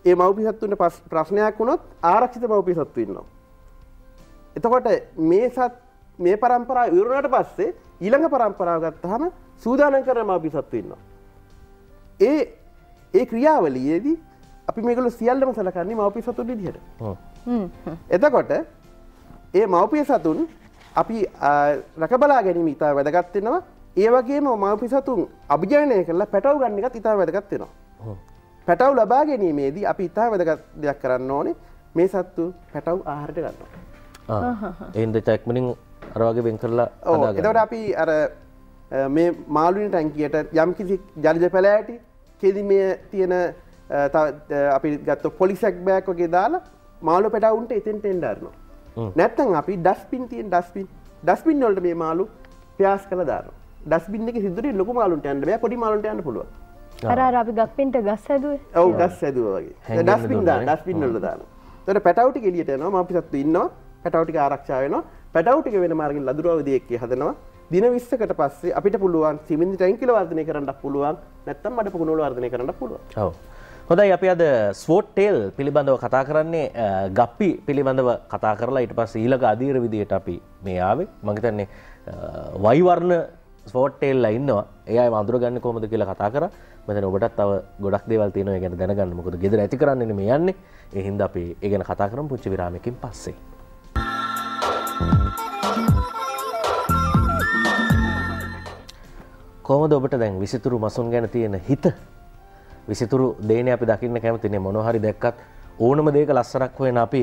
ඒ මව්පිය සත්තුන්ට පස්- ප්‍රශ්නයක් වුණොත් ආරක්ෂිත මව්පිය සත්තු ඉන්නවා එතකොට මේ සත් මේ පරම්පරා ඉවරුණට පස්සේ ඊළඟ පරම්පරාව ගත්තහම සූදානම් කරන මව්පිය සත්තු ඉන්නවා. ඒ ඒ ක්‍රියාවලියේදී අපි මේගොල්ලෝ සියල්ලම සලකන්නේ මව්පිය සතුන් විදිහට. එතකොට ඒ මව්පිය සතුන් අපි රැකබලා ගැනීම ඉතා වැදගත් වෙනවා. ඒ වගේම මව්පිය සතුන් අභිජනනය කරලා පැටව ගන්න එකත් ඉතා වැදගත් වෙනවා. හ්ම්. පැටව් ලබා ගැනීමේදී අපි ඉතා වැදගත් දෙයක් කරන්න ඕනේ මේ සත්තු පැටව් ආහාරට ගන්නවා. ආ. එහෙනම් තැක්මනින් අර වගේ වෙන් කරලා. එතවට අපි අර මේ මාළුවින් ටැන්කියට යම් කිසි ජලජ පැලෑටි කෙදි මේ තියෙන අපි ගත්ත පොලිසැක් බෑක් වගේ දාලා මාළු පැටවුන්ට එතෙන් ටෙන්ඩරනවා. නැත්තන් අපි ඩස්පින් තියෙන් ඩස්පින් ඩස්පින් වලට මේ මාළු ප්‍යාස් කළ දාන ඩස්බින් එක සිදුර ලොක මාලුන්ට යන්න බෑ පොඩි මාලුන්ට යන්න පුළුව අර අර අපි ගප්පින්ට ගස් හැදුවේ. ඔවු ගස් ඇදුව වගේ. ඩස්පින්. ඩස්පින් වල දාන තොට පැටවටි එලියට යනවා මපිසත්තු ඉන්නවා. පැටවටික ආරක්ෂාවන පැටවටික වෙන මාර්ගින් ලදුරවදයෙක්ක හදනවා. දින විස්සකට පස්සේ අපිට පුළුවන් සිමිදි ටැන්කිල වර්ධනය කරන්න පුළුවන්. නැත්තම් මට පුුණුල වර්ධනය කරන්න පුළුව ඔව්. හොඳයි අපි අද ස්වෝට්ටේල් පිළිබඳව කතා කරන්නේ ගප්පි පිළිබඳව කතා කරලා ඊට පස්සේ ඊළඟ අධීර විදියට අපි මේ ආවේ. මම හිතන්නේ අ, වයිවර්ණ ස්වෝට්ටේල්ලා ඉන්නවා. එයා අඳුර ගන්න කොහොමද කියලා කතා කරා මෙතන ඔබටත් තව ගොඩක් දේවල් තියෙනවා. ඒ ගැන දැනගන්න. මොකද ගෙදර ඇති කරන්නේ මේ යන්නේ. ඒ හින්දා අපි ඒ ගැන කතා කරමු පුංචි විරාමයකින් පස්සේ. කොහොමද ඔබට දැන් විසිතුරු මසුන් ගැන තියෙන හිත? විසිතුරු දේනේ අපි දකින්න කැමතිනේ. මොනහරි දැක්කත් ඕනම දෙයක ලස්සනක් හොයන අපි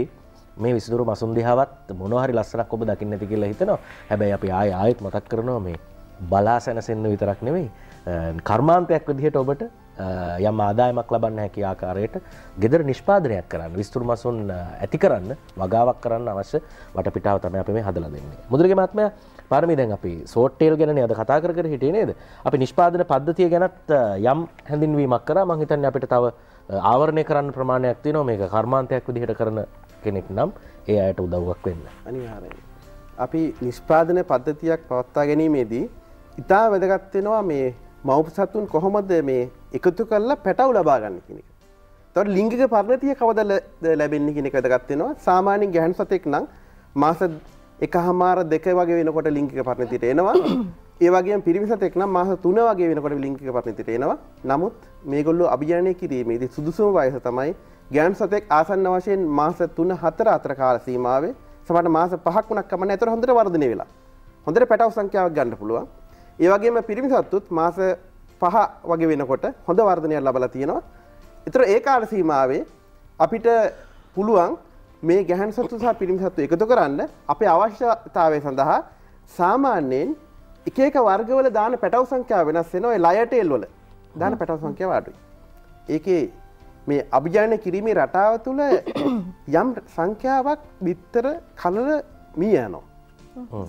මේ විසිතුරු මසුන් දිහාවත් මොනහරි ලස්සනක් ඔබ දකින්න ඇති කියලා හිතනවා. හැබැයි අපි ආය ආයෙත් මතක් කරනවා මේ බලා සැනසෙන්න විතරක් නෙවෙයි අ, කර්මාන්තයක් විදිහට ඔබට අ, යම් ආදායමක් ලබන්න හැකි ආකාරයට ගෙදර නිෂ්පාදනයක් කරන්න විස්තුර මසුන් ඇති කරන්න වගාවක් කරන්න අවශ්‍ය වටපිටාව තමයි අපි මේ හදලා දෙන්නේ. මුද්‍රගේ මහත්මයා පාරමී දැන් අපි සෝට්ටේල් ගැන අද කතා කර කර හිටියේ නේද? අපි නිෂ්පාදන පද්ධතිය ගැනත් යම් හැඳින්වීමක් කරා මම හිතන්නේ අපිට තව ආවරණය කරන්න ප්‍රමාණයක් තියෙනවා මේක කර්මාන්තයක් විදිහට කරන කෙනෙක් නම් ඒ අයට උදව්වක් වෙන්න. අනිවාර්යෙන්. අපි නිෂ්පාදන පද්ධතියක් පවත්වා ගැනීමේදී ඉතා වැදගත් වෙනවා මේ මව්සතුන් කොහොමද මේ එකතු කරලා පැටව් ලබා ගන්න කියන එක. තවට ලිංගික පරිණතිය කවද ලැබෙන්නේ කියන එක වැදගත් වෙනවා. සාමාන්‍යයෙන් ගැහණු සතෙක් නම් මාස එකහමාර දෙක වගේ වෙනකොට ලිංගික පරිණතියට එනවා. (coughs) ඒ වගේම පිරිමි සතෙක් නම් මාස 3 වගේ වෙනකොට ලිංගික පරිණතියට එනවා. නමුත් මේගොල්ලෝ අභිජනනය කිරීමේදී සුදුසුම වයස තමයි ගැහණු සතෙක් ආසන්න වශයෙන් මාස 3 4 අතර කාල සීමාවේ සමහරට මාස 5ක් වුණක් කමන්නේ. ඒතර හොඳට වර්ධනය වෙලා. හොඳට පැටව් සංඛ්‍යාවක් ගන්න පුළුවන්. ඒ වගේම පිරිමි සත්තුත් මාස පහ වගේ වෙනකොට හොඳ වර්ධනයක් ලබලා තියෙනවා. ඒතර ඒ කාල සීමාවේ අපිට පුළුවන් මේ ගැහන් සත්තු සහ පිරිමි සත්තු එකතු කරන්න අපේ අවශ්‍යතාවය සඳහා සාමාන්‍යයෙන් එක එක වර්ගවල දාන පැටව් සංඛ්‍යාව වෙනස් වෙනවා ඒ ලයටේල් වල දාන පැටව් සංඛ්‍යාව අඩුයි. ඒකේ මේ අභිජනන කිරීමේ රටාව තුළ යම් සංඛ්‍යාවක් බිත්තර කලල මී යනවා.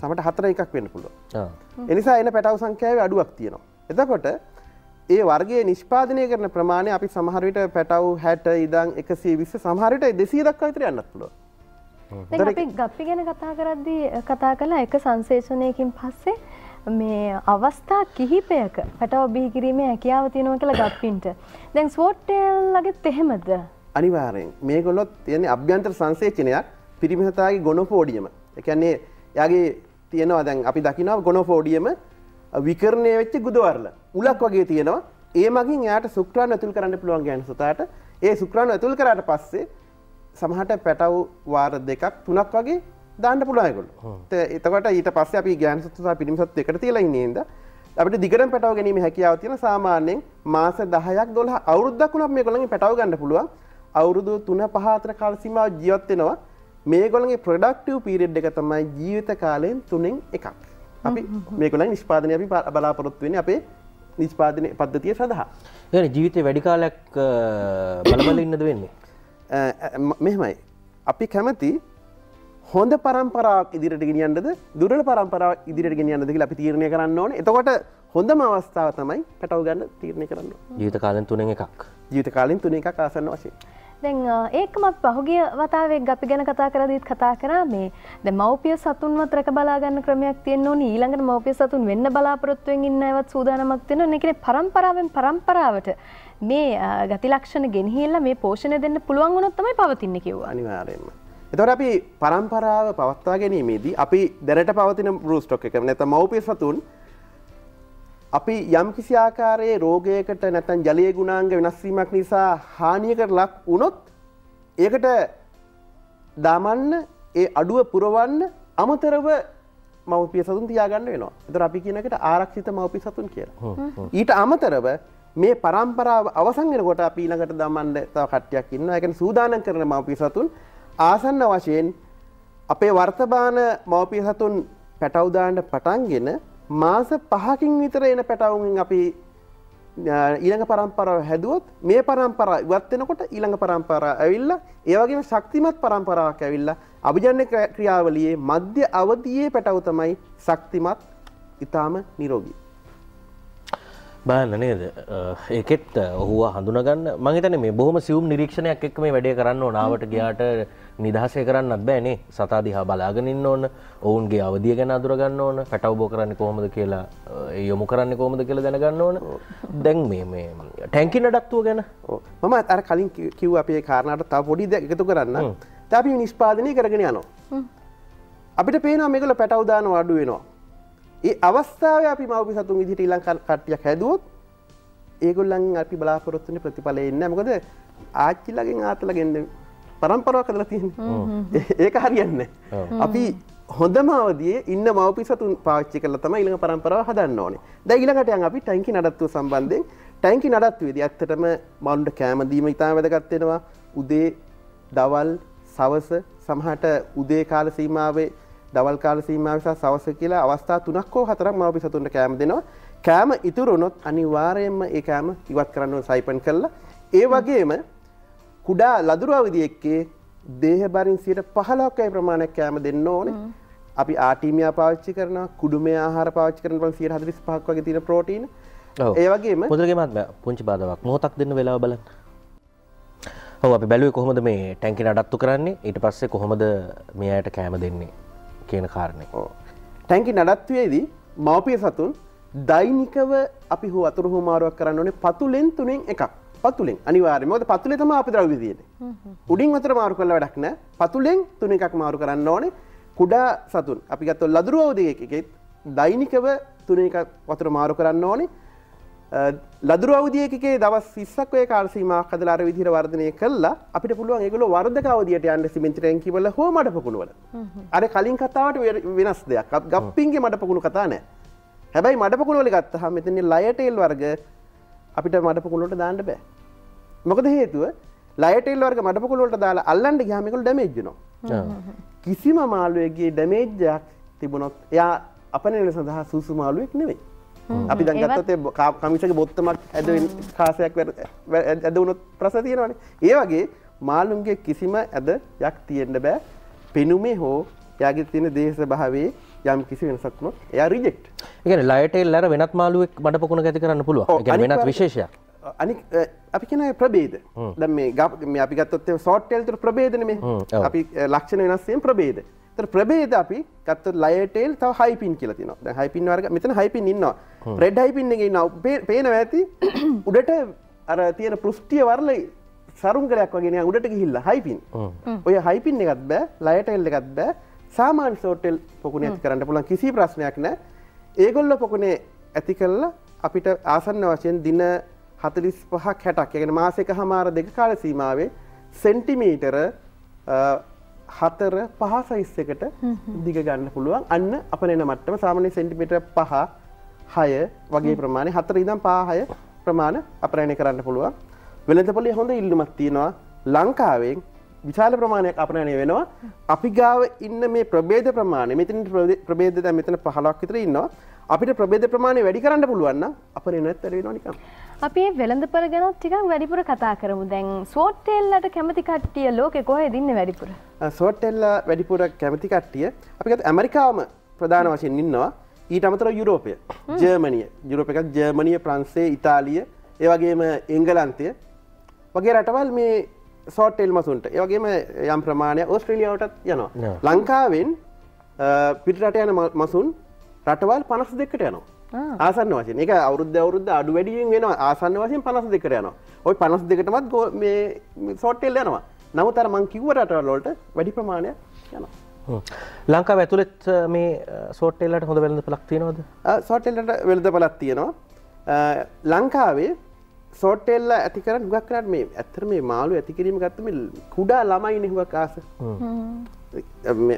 සමට හතර එකක් වෙන්න පුළුව. එනිසා එන පැටව් සංඛ්‍යාව අඩුවක් තියෙනවා. එතකොට ඒ වර්ගේ නිෂ්පාදනය කරන ප්‍රමාණය අපි සමහරවිට පැටව් හැට ඉදං එකසේ විස්ස සමහරට දෙසිය දක්වා විතර යන්නත් පුළුව. ගප්පි ගැන කතා කරද්දී කතා කළා එක සංශේෂණයකින් පස්සේ මේ අවස්ථා කිහිපයක පැටව බිහි කිරීමේ හැකියාව තියෙනවා කියලා ගප්පින්ට. දැන් ස්වෝට්ටේල්ලගෙත් එහෙමද? අනිවාර්යෙන්. මේගොල්ලොත් තියෙන්නේ අභ්‍යන්තර සංසේචනයක් පිරිමිහතාගේ ගොනෝෆෝඩියම. ඒ කියන්නේ යාගේ තියෙනවා දැන් අපි දකිනවා ගොනෝෆෝඩියම විකරණය වෙච්ච ගුදවර්ල. උලක් වගේ තියෙනවා. ඒ මගින් එයාට සුක්‍රාණු ඇතුල් කරන්න පුළුවන් ගැන සතාට. ඒ සුක්‍රාණු ඇතුල් කරාට පස්සේ සමහරට පැටව් වාර දෙකක් තුනක් වගේ දාන්න පුළුවන්ගොල් එතකට ඊට පස්ස අපි ගෑන් සත්තුසා පිරිමිසත් එකට තියලා ඉන්නේද අපට දිගට පැටව ගැනීම හැකියාව තියෙන සාමාන්‍යයෙන් මාස දහයක් දොල අවුරුද්දක් වුණක් මේ කොළඟ පැටව ගන්න පුළුවන් අවුරුදු තුන පහතර කාලසිමාව ජීවත්වෙනවා මේ ගොළගේ ප්‍රඩක්ටව් පීරෙඩ් එක තමයි ජීවිත කාලයෙන් තුනෙන් එකක් අපි මේකොල නිෂ්පාදනය අපි බලාපොරොත්තුවෙන අපේ නිෂ්පාදනය පද්ධතිය සඳහා ජීවිතය වැඩි කාලයක් බලබල ඉන්නද වෙන්නේ මෙහෙමයි අපි කැමති හොඳ පරම්පරාවක් ඉදිරිට ගෙනියන්නද දුරල පරම්පරාව ඉදිරිට ගෙනියන්නද කියලා අපි තීරණය කරන්න ඕනේ. එතකොට හොඳම අවස්ථාව තමයි පැටව ගන්න තීරණය කරන්න. ජීවිත කාලෙන් තුනෙන් එකක්. ජීවිත කාලෙන් තුන එකක් ආසන්න වශයෙන්. දැන් ඒකම පහුගිය වතාවේ අපි ගැන කතා කරදීත් කතා කරා මේ දැන් මව්පිය සතුන්වත් රැක බලා ගන්න ක්‍රමයක් තියෙන්න ඕනි ඊළඟට මව්පිය සතුන් වෙන්න බලාපොරොත්තුෙන් ඉන්න අයවත් සූදානමක් තියෙනවා. ඒ කියන්නේ පරම්පරාවෙන් පරම්පරාවට මේ ගති ලක්ෂණ ගෙනහිල්ලා මේ පෝෂණය දෙන්න පුළුවන් වුණොත් තමයි පවතින්නේ කිව්වා. අනිවාර්යයෙන්ම. එතවට අපි පරම්පරාව පවත්වා ගැනීමේදී අපි දැනට පවතින බෘස්ටොක් එක නැත මවපිය සතුන් අපි යම් කිසි ආකාරයේ රෝගයකට නැතන් ජලය ගුණාංග වෙනස්වීමක් නිසා හානියකට ලක් වුණොත් ඒකට දාමන්න ඒ අඩුව පුරවන්න අමතරව මවපිය සතුන් තියාගන්න වෙනවා. එතර අපි කියනකට ආරක්ෂිත මවපි සතුන් කියලා. ඊට අමතරව මේ පරම්පරාව අවසංගෙනකොට අපීළඟට දමන්ඩ තව කට්ටයක් ඉන්න එකන සූදානන් කරන මවපි සතුන් ආසන්න වශයෙන් අපේ වර්තමාන මවපිය සතුන් පැටවුදාන්ට පටන්ගෙන මාස පහකින් විතර එන පැටවුන් අපි ඊළඟ පරම්පරාව හැදුවොත් මේ පරම්පර ඉවත්වෙනකොට ඊළඟ පරම්පර ඇවිල්ල ඒවගේ ශක්තිමත් පරම්පරාවක් ඇවිල්ල අභිජන්‍ය ක්‍රියාවලියේ මධ්‍ය අවධයේ පැටවු තමයි ශක්තිමත් ඉතාම නිරෝගී. බාන්න නේද? ඒකෙත් ඔහුව හඳුනගන්න. මහිතන මේ බොහම සියුම් නිරීක්ෂණයක් එක්ම වැඩේ කරන්න නාවට ගයාට නිදහසය කරන්නත් බෑනේ සතාදිහා බලාගෙනන්න ඕන්න ඔවුන්ගේ අවදිය ගැන අදුරගන්න ඕන. පැටවබෝ කරන්න කොහොමද කියලා යොමු කරන්න කොහොමද කියලා දැනගන්න ඕන. දැන් මේ මේ ටැංකි නඩක්තුව ගැන. මම අර කලින් කිව් අපේ කාරණට තා පොඩි එකතු කරන්න. තැපි නිෂ්පාදනය කරගෙන යනවා. අපිට පේන මේකල පැටවදාන අඩු වෙනවා ඒ අවස්ථාව අපි මවපි සතුන් විදිට ඉලං කට්ටියක් හැදුවොත් ඒගොල්ලන් අපි බලාපොරොත්තුන ප්‍රතිඵල එන්න මොකද ආච්චිලගෙන් ආතලගෙන්ද පරම්පරව කදල තිය ඒක හරියන්න අපි හොඳම අවදිය ඉන්න මවපි සතුන් පාච්චි කල තම ඉළඟ පරම්පරව හදන්න ඕනේ. දැයිලකටයන් අපි ටැන්කි නඩත්තුව සම්බන්ධයෙන් ටැන්කි නඩත්වේද ඇත්තටම මවුන්ට කෑමදීම ඉතා වැදගත්වෙනවා උදේ දවල් සවස සමහට උදේ කාල සීමාවේ දවල් කාල සීමාව නිසා සවස කියලා අවස්ථා තුනක් හෝ හතරක් මව්පිය සතුන්ට කෑම දෙනවා. කෑම ඉතුරුනොත් අනිවාර්යයෙන්ම ඒ කෑම ඉවත් කරන්න ඕන සයිපන් කරලා. ඒ වගේම කුඩා ලදුරු අවදියෙක්කේ දේහ බරින් සියට පහලක්කයි ප්‍රමාණයක් කෑම දෙන්න ඕනේ? අපි ආටීමියා පාවිච්චි කරන කුඩුමේ ආහාර පාවිච්චි කරන බල සියට හදරිස් පහක් වගේ තියෙන ප්‍රෝටීන. ඒ වගේම මුදරගේ මත්ම පුංචි බාධාවක්. මොහොතක් දෙන්න වෙලාව බලන්න. ඔව අපි බැලුවේ කොහොමද මේ ටැන්කි නඩත්තු කරන්නේ? ඊට පස්සේ කොහොමද මේ අයට කෑම දෙන්නේ කියන කාරණය. ටැන්කි නඩත්වයේදී මවපිය සතුන් දෛනිකව අපි හෝ අතුරු හුමාරුවක් කරන්න ඕනේ පතුලෙන් තුනෙන් එකක්. පතුලෙන්. අනිවාර්ය මොද පතුලේ තම අපි ද්‍රව්‍ය තියෙන්නේ. උඩින් අතර මාරු කරලා වැඩක් නෑ. පතුලෙන් තුන එකක් මාරු කරන්න ඕනේ. කුඩා සතුන්. අපි ගත්තොත් ලදරු අවදියකෙත් දෛනිකව තුන එකක් වතුර මාරු කරන්න ඕනේ ලදුර අවදියකේ දවස් සිස්සක් ඔය කාල සීමාවක් හදලා අර විදිහට වර්ධනය කළා අපිට පුළුවන් ඒගොල්ලෝ වර්ධක අවදියට යන්න සිමෙන්ති ටැංකි වල හෝ මඩ පොකුණු වල. අර කලින් කතාවට වෙනස් දෙයක්. අප ගප්පින්ගේ මඩ පොකුණු කතා නෑ. හැබැයි මඩ පොකුණු වල ගත්තහම මෙතන ලයටේල් වර්ග අපිට මඩ පොකුණු වලට දාන්න බෑ. මොකද හේතුව ලයටේල් වර්ග මඩ පොකුණු වලට දාලා අල්ලන්න ගියාම ඒගොල්ලෝ ඩැමේජ් වෙනවා. කිසිම මාළුවෙක්ගේ ඩැමේජ්ජයක් තිබුණොත් එයා අපනල සඳහා සූසු මාළුවෙක් නෙවෙයි. අපි දැන්ගත්තේ කමිසක බොත්තමක් ඇද කාසයක් ඇද වුණොත් ප්‍රස තියෙනවන. ඒ වගේ මාළුන්ගේ කිසිම ඇද යක් තියෙන්ට බෑ. පෙනුමේ හෝ යාගේ තියෙන දේශ භාවේ යම් කිසි වෙනසක්නොත් එයා රිජෙක්් ඉගෙන ලයිටෙල් ලර වෙනත් මාළුවෙක් මඩ පොකුණ ඇති කරන්න පුළුව වෙනත් විශේෂයක්. අනි අපි කෙන ප්‍රබේද ද මේ ග මේ අපි ගත්තොත් සෝට්ටෙල්තර ප්‍රබේදන මේ. අපි ලක්ෂණ වෙනස්සයෙන් ප්‍රබේද ප්‍රබේද අපි ගත්ත ලයටේල් තව හයිපින් කියල තින හයිපින් වර්ග මෙතන හයිපින් ඉන්න රෙඩ් හයිපින් එක න්න පේන ඇති (coughs) උඩට අර තියෙන පෘෂ්ටිය වරල සරුන්කරයක් වගෙන උඩට ගිහිල්ල හයිපින් ඔය හයිපින් එකත් බෑ ලයටෙල් එකත් බෑ. සාමාන්‍ය සෝටෙල් පොකුණ ඇති කරන්න පුළන් කිසි ප්‍රශ්නයක් නෑ. ඒගොල්ල පොකුණේ ඇති කල්ලා අපිට ආසන්න වශයෙන් දින හතලිස් පහක් හැටක් එකෙන මාසක හමාර දෙක කාල සීමාවේ සෙන්ටිමීටර හතර පහ සයිස් එකට දිග ගන්න පුළුවන්. අන්න අප එන මට්ටම සාමාන්‍ය සෙන්ටිමිට පහ හය වගේ ප්‍රමාණය. හතර ඉදම් පාහය ප්‍රමාණ අපරණය කරන්න පුළුවන්. වෙළඳ පොලි හොඳ ඉල්ලුමක් තියෙනවා. ලංකාවෙන් විශාල ප්‍රමාණයක් අපනයනය වෙනවා. අපි ගාව ඉන්න මේ ප්‍රබේද ප්‍රමාණය මෙතින් ප්‍රබේද මෙතන පහලක් විතර ඉන්නවා. අපිට ප්‍රබේද ප්‍රමාණය වැඩි කරන්න පුළුවන් නම් අපේ නැත් වැඩි වෙනවා නිකන් අපි ඒ වෙළඳපොළ ගැනත් ටිකක් වැඩිපුර කතා කරමු. දැන් සෝට්ටෙල්ලට කැමති කට්ටිය ලෝකෙ කොහෙද ඉන්නේ වැඩිපුර? සෝටෙල්ල වැඩිපුර කැමති කට්ටිය අපිත් ඇමරිකාවම ප්‍රධාන වශයෙන් ඉන්නවා. ඊට අමතර යුරෝපය. ජර්මනිය. යුරෝප එකක් ජර්මනිය ප්‍රන්සේ ඉතාලිය ඒවගේම එංගලන්තය. වගේ රටවල් මේ සෝටෙල් මසුන්ට. ඒවගේම යම් ප්‍රමාණය ඕස්ට්‍රලියාවටත් යනවා. ලංකාවෙන් පිටරට යන මසුන් රටවල් පනස් දෙකට යනවා. ආ. ආසන්න වශයෙන්. එක අවුද්ධ අවුද්ධ අඩු වැඩියෙන් වෙන ආසන්න වශයෙන් පනස් දෙකට යනවා. ඔයි පනස් දෙකටමත් ගෝ මේ සෝට්ටෙල් යනවා. නමුතර මං කිව්ව රටවල්ලොට වැඩි ප්‍රමාණයක් යනවා. හ්ම්. ලංකාව ඇතුළෙත් මේ සෝට්ටෙල්ලට හොඳ වෙළඳ පලක් තියෙනවද? සෝටෙල්ලට වෙළද පලත් තියෙනවා. අ, ලංකාවේ සෝටෙල්ල ඇතිකර ගක් කරට මේ ඇත්තර මේ මාළු ඇතිකිරීම ගත්තම කුඩා ළමයි නිහුවක් ආස.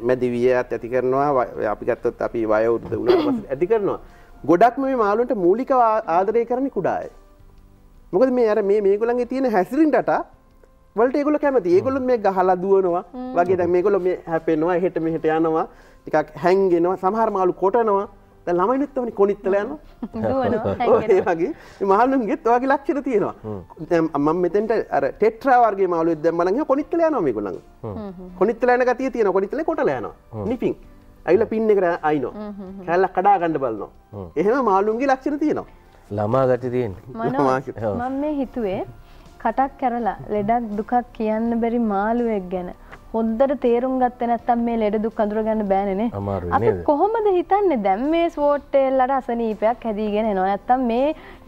මැදිවියත් ඇති කරනවා. අපි ගත්තොත් අපි වයවුද්ධ වුණ ඇති කරනවා ගොඩක් මේ මාලුන්ට මූලික ආදරය කරන කුඩාය. මොකද මේ අර මේ මේගොලන්ගේ තියෙන හැසිරින්ට වලට ඒගොල කැමති. ඒගොලුත් මේ ගහලා දුවනවා. වගේ දැන් මේගොල මේ හැපෙනවා හෙට මෙහෙට යනවා. ටිකක් හැන්ගෙනවා සමහර මාළු කොටනවා. දැන් ළමයිනුත් වනි කොනිත්තල යනවා. (laughs) දුවනවා ඔය වගේ. මහලුන්ගෙත් වගේ ලක්ෂණ තියෙනවා. දැන් මම මෙතෙන්ට අර ටෙට්‍රා වර්ගේ මාළුවෙක් දැම්මම නම් කොනිත්තල යනවා මේගොල්ලන් කොනිත්තල යන ගතිය තියෙනවා. කොනිත්තලේ කොටලා යනවා. නිපින් ඇවිල්ලා පින් එකට අයිනවා කැල්ලක් කඩා ගන්න බලනවා. එහෙම මාළුන්ගේ ලක්ෂණ තියෙනවා. ළමා ගති තියෙන්. මම මේ හිතුවේ කටක් කරලා ලෙඩක් දුකක් කියන්න බැරි මාළුවෙක් ගැන. හොද්දට තේරුම් ගත්තේ නැත්තම් මේ ලෙඩ දුක් අඳුරගන්න බෑනේ අමාරුයි අපි? කොහොමද හිතන්නේ? දැන් මේ ස්වෝට්ටෙල්ලට අසනීපයක් හැදීගෙන එනවා. නැත්තම් මේ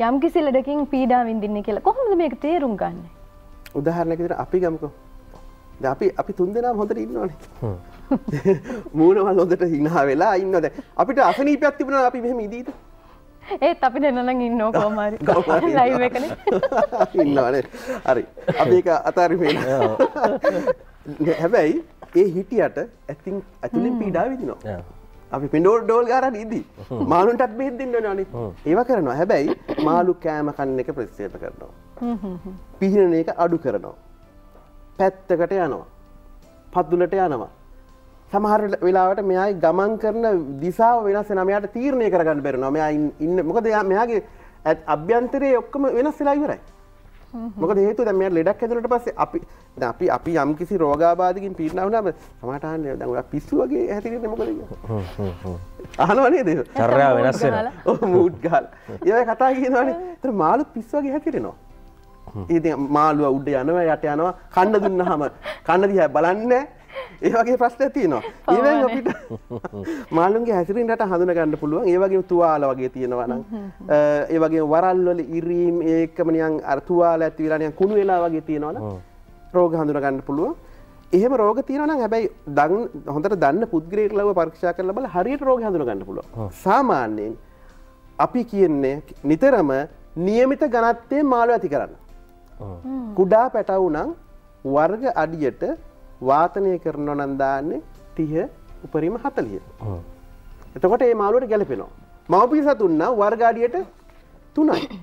යම්කිසි ලෙඩකින් පීඩා විඳින්නේ කියලා කොහොමද මේක තේරුම් ගන්න? උදාහරණයක් විදිහට අපි ගමුකෝ අපි අපි තුන් දෙනාම හොඳට ඉන්නවනේ. (laughs) මූණවල් හොඳට hina වෙලා ඉන්නවද? අපිට අසනීපයක් තිබුණා අපි මෙහෙම ඉදීද? ඒත් අපි දෙන්නනම් ඉන්නෝ ලයිව් එකනේ. (laughs) ඉන්නවනේ. හරි. අපි ඒක අතාරින්න (laughs) හැබැයි ඒ හිටියට ඇතින් ඇතුලින් පීඩා විදිනවා අපි පිඩෝල් ඩෝල් ගාරට ඉදී. මාලුන්ටත් බෙහෙත් දෙන්න නනි ඒව කරනවා. හැබැයි මාලු කෑම කන්න එක ප්‍රතිසේප කරනවා. පිහිනන එක අඩු කරනවා පැත්තකට යනවා පත්දුලට යනවා සමහර වෙලාවට මෙයායි ගමන් කරන දිසාාව වෙනස් නමයාට තීරණය කරගන්න බැරනවා මෙයා ඉන්න- මොකද මෙයාගේ ඇත් අභ්‍යන්තරයේ ඔක්කම වෙනස් වෙලා ඉවරයි මොකද හේතු දැන් මෙයා ලෙඩක් හැදුනට පස්සේ අපි දැන් අපි අපි යම් කිසි රෝගාබාධකින් සමහරට දැන් ඔයා පිස්සු වගේ හැතිරෙන්නේ මොකද කියන්නේ? අහනව නේද ඒක? චර්යාව වෙනස් වෙනවා ඔව් මූඩ් ගහලා. (laughs) ඒ කතා කියනවනේ. ඒතර මාළු පිස්සු වගේ හැතිරෙනවා. ඉති මාළුව උඩ යනවා යට යනවා කන්න දුන්න හම කන්න දිහ බලන්න ඒවගේ ප්‍රශ්න තියනවා. ඒ අපිට මාළුන්ගේ හැසිරින්ට හඳුන ගන්න පුළුවන්. ඒවගේ තුවාල වගේ තියෙනවනම් ඒවගේ වරල්වල ඉරීම් ඒකමනියන් අර්තුවාල ඇතිවිලානය කුණු වෙලා වගේ තියෙනවන රෝග හඳුන ගන්න පුළුවන්. එහෙම රෝග තියෙනවන හැබැයි දන් හොඳට දන්න පුද්ගරයෙක් ලව පරක්ෂා කරල බල හරියට රෝග හඳුන ගන්න පුළුව සාමාන්‍යයෙන් අපි කියන්නේ නිතරම නියමිත ගණත්තේ මාළු ඇති කරන්න. කුඩා පැටවු නම් වර්ග අඩියට වාතනය කරනවා නම් දාන්නේ 30 උපරිම 40. එතකොට ඒ මාළුවට ගැලපෙනවා. මව්පිය සතුන් නම් වර්ග අඩියට 3යි.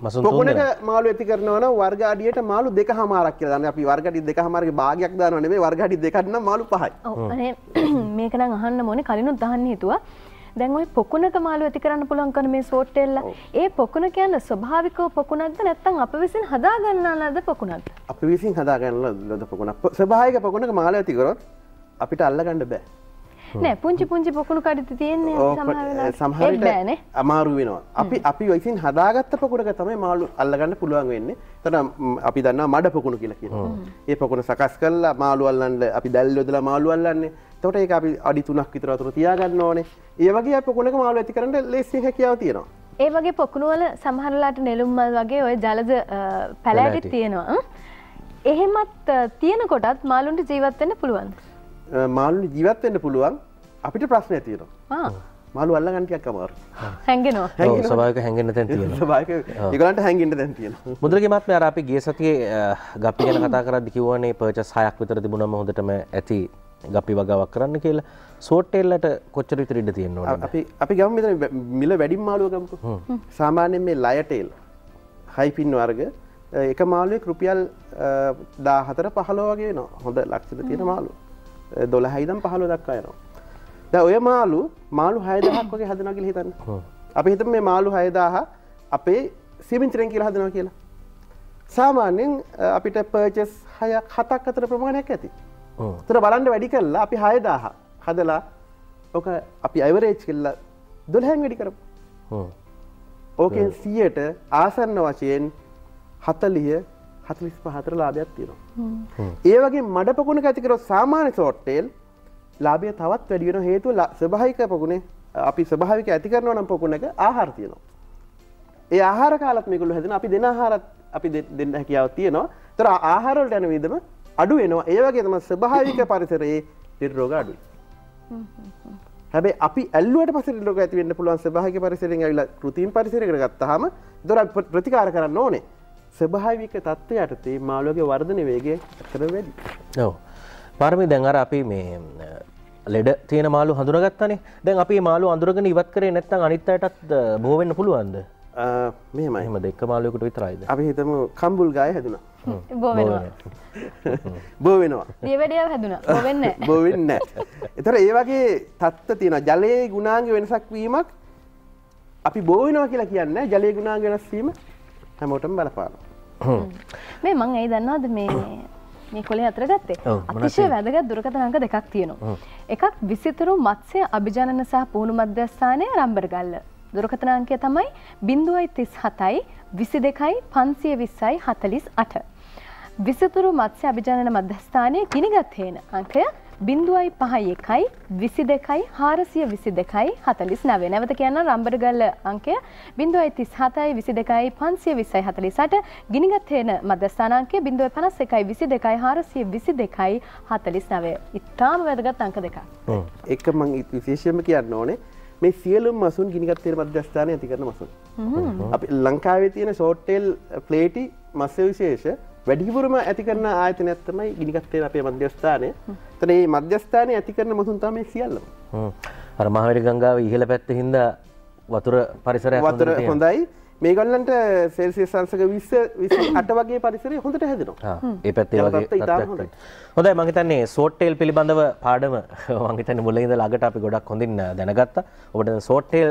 මසුන් පොකුණක තුන්දෙනා. මාළු ඇති කරනවා නම් වර්ග අඩියට මාළු දෙකමාරක් කියලා දාන්නේ. අපි වර්ග අඩි දෙකමාරගේ භාගයක් දානව නෙමෙයි වර්ග අඩි දෙකක් නම් මාළු පහයි. ඔව් අනේ (clears throat) මේක නම් අහන්න ඕනේ කලිනුත් අහන්න හිතුවා දැන් ওই පොකුණක මාළු ඇති කරන්න පුළුවන් කරන මේ සෝට්ටෙල්ල ඒ පොකුණ කියන්නේ ස්වභාවිකව පොකුණක්ද නැත්නම් අප විසින් හදා ගන්නා ලද පොකුණක්ද අපි විසින් හදාගන්න ලද පොකුණ ස්වභාවික පොකුණක මාළු ඇති කරොත් අපිට අල්ලගන්න බෑ. නෑ පුංචි පුංචි පොකුණු කඩිත තියෙන්නේ සමහරට අමාරු වෙනවා. අපි අපි විසින් හදාගත්ත පොකුණක තමයි මාළු අල්ලගන්න පුළුවන් වෙන්නේ. එතන ම්, අපි දන්නවා මඩ පොකුණු කියලා කියනවා. ඒ පොකුණ සකස් කරලා මාළු අල්ලන්න අපි දැල් යොදලා මාළු අල්ලන්නේ. එතකොට ඒක අපි අඩි 3ක් විතර වතුර තියාගන්න ඕනේ. ඒ වගේ පොකුණක මාළු ඇති කරන්න ලේසියෙන් හැකියාව තියෙනවා. ඒ වගේ පොකුණු වල සමහරලාට නෙළුම් මල් වගේ ওই ජලජ අ, පැලෑටි පැලෑටි. තියෙනවා? එහෙමත් තියෙන කොටත් මාළුන්ට ජීවත් වෙන්න පුළුවන්ද අ, මාළු ජීවත් වෙන්න පුළුවන් අපිට ප්‍රශ්නයක් තියෙනවා. මාළු අල්ලගන්න ටිකක් අමාරුයි. හැංගෙනවා (laughs) ස්වභාවික හැඟෙන්න තැන් තියෙනවා (laughs) ස්වභාවික ඒගොල්ලන්ට හැංගෙන්න දැන් තියෙනවා. (laughs) මුදලගේ මත්ම අර අපි ගිය සතියේ අ, ගප්පි ගැන (coughs) කතා කරද්දි කිව්වනේ පර්චස් 6ක් විතර තිබුණම හොඳටම ඇති ගප්පි වගාවක් කරන්න කියලා සෝට්ටෙල්ලට කොච්චර විතර ඉඩ තියෙන්න ඕනද අපි අපි ගම මෙතන මිල වැඩිම මාළුව ගමුකෝ. සාමාන්‍යයෙන් මේ ලයටේල් හයිපින් වර්ග එක රුපියල් 14 15 වගේ වෙනවා. හොඳ ලක්ෂණ තියෙන මාළු. 12 ඉඳන් 15 දක්වා යනවා. දැන් ඔය මාළු මාළු 6000ක් (coughs) වගේ හදනවා කියලා හිතන්න. අපි හිතමු මේ මාළු 6000 අපේ සිමින්චරෙන් කියලා හදනවා කියලා. සාමාන්‍යයෙන් අ, අපිට පර්චස් 6ක් 7ක් අතර ප්‍රමාණයක් ඇති. තර බලන්ඩ වැඩි කරලා අපි හයදාහ හදලා ඕක අපි අයිවරේච් කෙල්ලා දොළහැන් වැඩි කරපු. ඕකෙන් සියයට ආසන්න වශයෙන් හතලිය හතලිස් පහතර ලාභයක් තියෙනවා. ඒ වගේ මඩ පකුණ ඇතිකර සාමාන්‍ය සෝට්ටේල් ලාබය තවත් වැඩියෙන හේතු ස්භාහික පකුණේ අපි ස්භාවික ඇති කරනව නම් පොකුණක ආහාර තියෙනවා. ඒ ආහාර කාලත් මේකුළු හැදෙන අපි දෙන ආහාරත් අපි දෙන්න හැකියාව තියෙනවා. තර ආහාරවලට යන විදම අඩු වෙනවා. ඒ වගේ තම ස්භාවික පරිසරයේ ලෙඩ රෝග අඩුයි. හැබැයි අපි ඇල්ලුවට පස ලෝක ඇතිවෙන්න පුළුවන් ස්භාහික පරිසරෙන් ඇවිල කෘතින් පරිසරකට ගත්තාම දොර ප්‍රතිකාර කරන්න ඕනේ. ස්භාවික තත්ත්වය යටතේ මාළුවගේ වර්ධන වේගේ කර වැඩි. ඔව්. පාරමි දැන් අර අපි මේ ලෙඩ තියෙන මාළු හඳුනගත්තනේ. දැන් අපි මාළු අඳුරගෙන ඉවත් කරේ නැත්නම් අනිත් අයටත් අ, බෝ වෙන්න පුළුවන්ද? මෙහෙමයි. එහෙම දෙක මාළුවෙකුට විතරයිද? අපි හිතම කම්බුල් ගාය හැදුනා බෝ වෙනවා. බෝ වෙනවා. දියවැඩියාව හැදුනා. බෝ (laughs) වෙන්නේ නැහැ. බොවෙන්න එතර ඒ වගේ තත්ත තියෙන ජලයේ ගුණාංග වෙනසක් වීමක් අපි බෝවෙනවා කියලා කියන්න ජලය ගුණාංග වෙනස්වීම හැමෝටම බලපාන මේ මං ඇයි දන්නවද මේ (coughs) මේ කොලේ අතර ගත්තේ? අතිශය වැදගත් දුරකථන අංක දෙකක් තියෙනවා. එකක් විසිතුරු මත්ස්‍ය අභිජනන සහ පුහුණු මධ්‍යස්ථානය රම්බරගල්ල. දුරකථන අංකය තමයි බිඳුවයි තිස් හතයි විසි දෙකයි පන්සිය විස්සයි හතලිස් අට විසිතුරු මත්ස්‍ය අභිජනන මධ්‍යස්ථානය ගිනිගත් හේන අංකය බිඳුවයි පහයි එකයි විසි දෙකයි හාරසිය විසි දෙකයි හතලිස් නවේ. නැවත කියන්න රම්බරගල්ල අංකය බිඳුවයි තිස් හතයි විසි දෙකයි පන්සිය විස්සයි හතලිසට ගිනිගත් හේන මධ්‍යස්ථානාන්කය බිඳුව පනස් එකයි විසි දෙකයි හාරසිය විසි දෙකයි හතලිස් නවය ඉතාම වැදගත් අංක දෙක. එක මං විශේෂයෙන්ම කියන්න ඕනේ. මේ සියලුම් මසුන් ගිනිගත්තේ මධ්‍යස්ථානය ඇති කරන මසුන්. අපි ලංකාවේ තියෙන ෂෝට්ටෙල් ප්ලේටි මස්ස විශේෂ වැඩිපුරම ඇති කරන ආයතන ඇත්තමයි ගිනිගත්තේ අපේ මධ්‍යස්ථානය තන ඒ මධ්‍යස්ථානය ඇති කරන මසුන් තමයි සියල්ලම හ්ම්. අර මහවැලි ගංගාව ඉහළ පැත්තේ හින්දා වතුර හොඳට වතුර. හොඳයි මේගොල්ලන්ට සෙල්සියස් අංශක 20 28 (coughs) වගේ පරිසරය හොඳට හැදෙනවා. ඒ පැත්තේ වගේ හොඳයි. තියෙනවා. හොඳයි මං හිතන්නේ සෝට්ටේල් පිළිබඳව පාඩම (laughs) මං හිතන්නේ මුලින් ඉඳලා අගට අපි ගොඩක් හොඳින් දැනගත්තා. ඔබට සෝට්ටේල්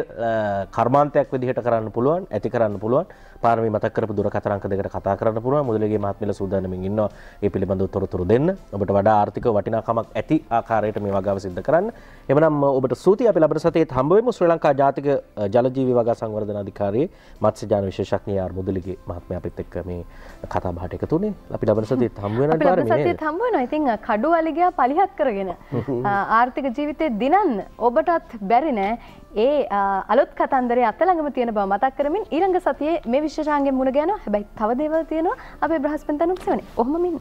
කර්මාන්තයක් විදිහට කරන්න පුළුවන්, ඇති කරන්න පුළුවන්. පාරමී මතක් කරපු දුරකථන අංක දෙකට කතා කරන්න පුළුවන්. මුදලිගේ මහත්මිල සූදානමින් ඉන්නවා මේ පිළිබඳව තොරතුරු දෙන්න. ඔබට වඩා ආර්ථික වටිනාකමක් ඇති ආකාරයට මේ වගාව සිද්ධ කරන්න. එමනම් ඔබට සූතියි අපි ලබන සතියේත් හම්බ වෙමු ශ්‍රී ලංකා ජාතික ජලජීවි වගා සංවර්ධන අධිකාරියේ මත්ස්‍යජාන විශේෂඥ ආර් මුදලිගේ මහත්මයා අපිත් එක්ක මේ කතා බහට එකතු වුණේ. අපි ලබන සතියේත් හම්බ වෙනවා අපි ලබන සතියේත් හම්බ වෙනවා. ඉතින් කඩු වලිගයා පලිහත් කරගෙන (laughs) ආර්ථික ජීවිතේ දිනන්න ඔබටත් බැරි නෑ. ඒ ආ, අලුත් කතන්දරේ අත ළඟම තියෙන බව මතක් කරමින් ඊළඟ සතියේ මේ විශේෂාංගෙන් මුණ ගැහෙනවා. හැබැයි තව දේවල් තියෙනවා අපේ බ්‍රහස්පති තනුක්සවනේ. ඔහොම මෙන්න.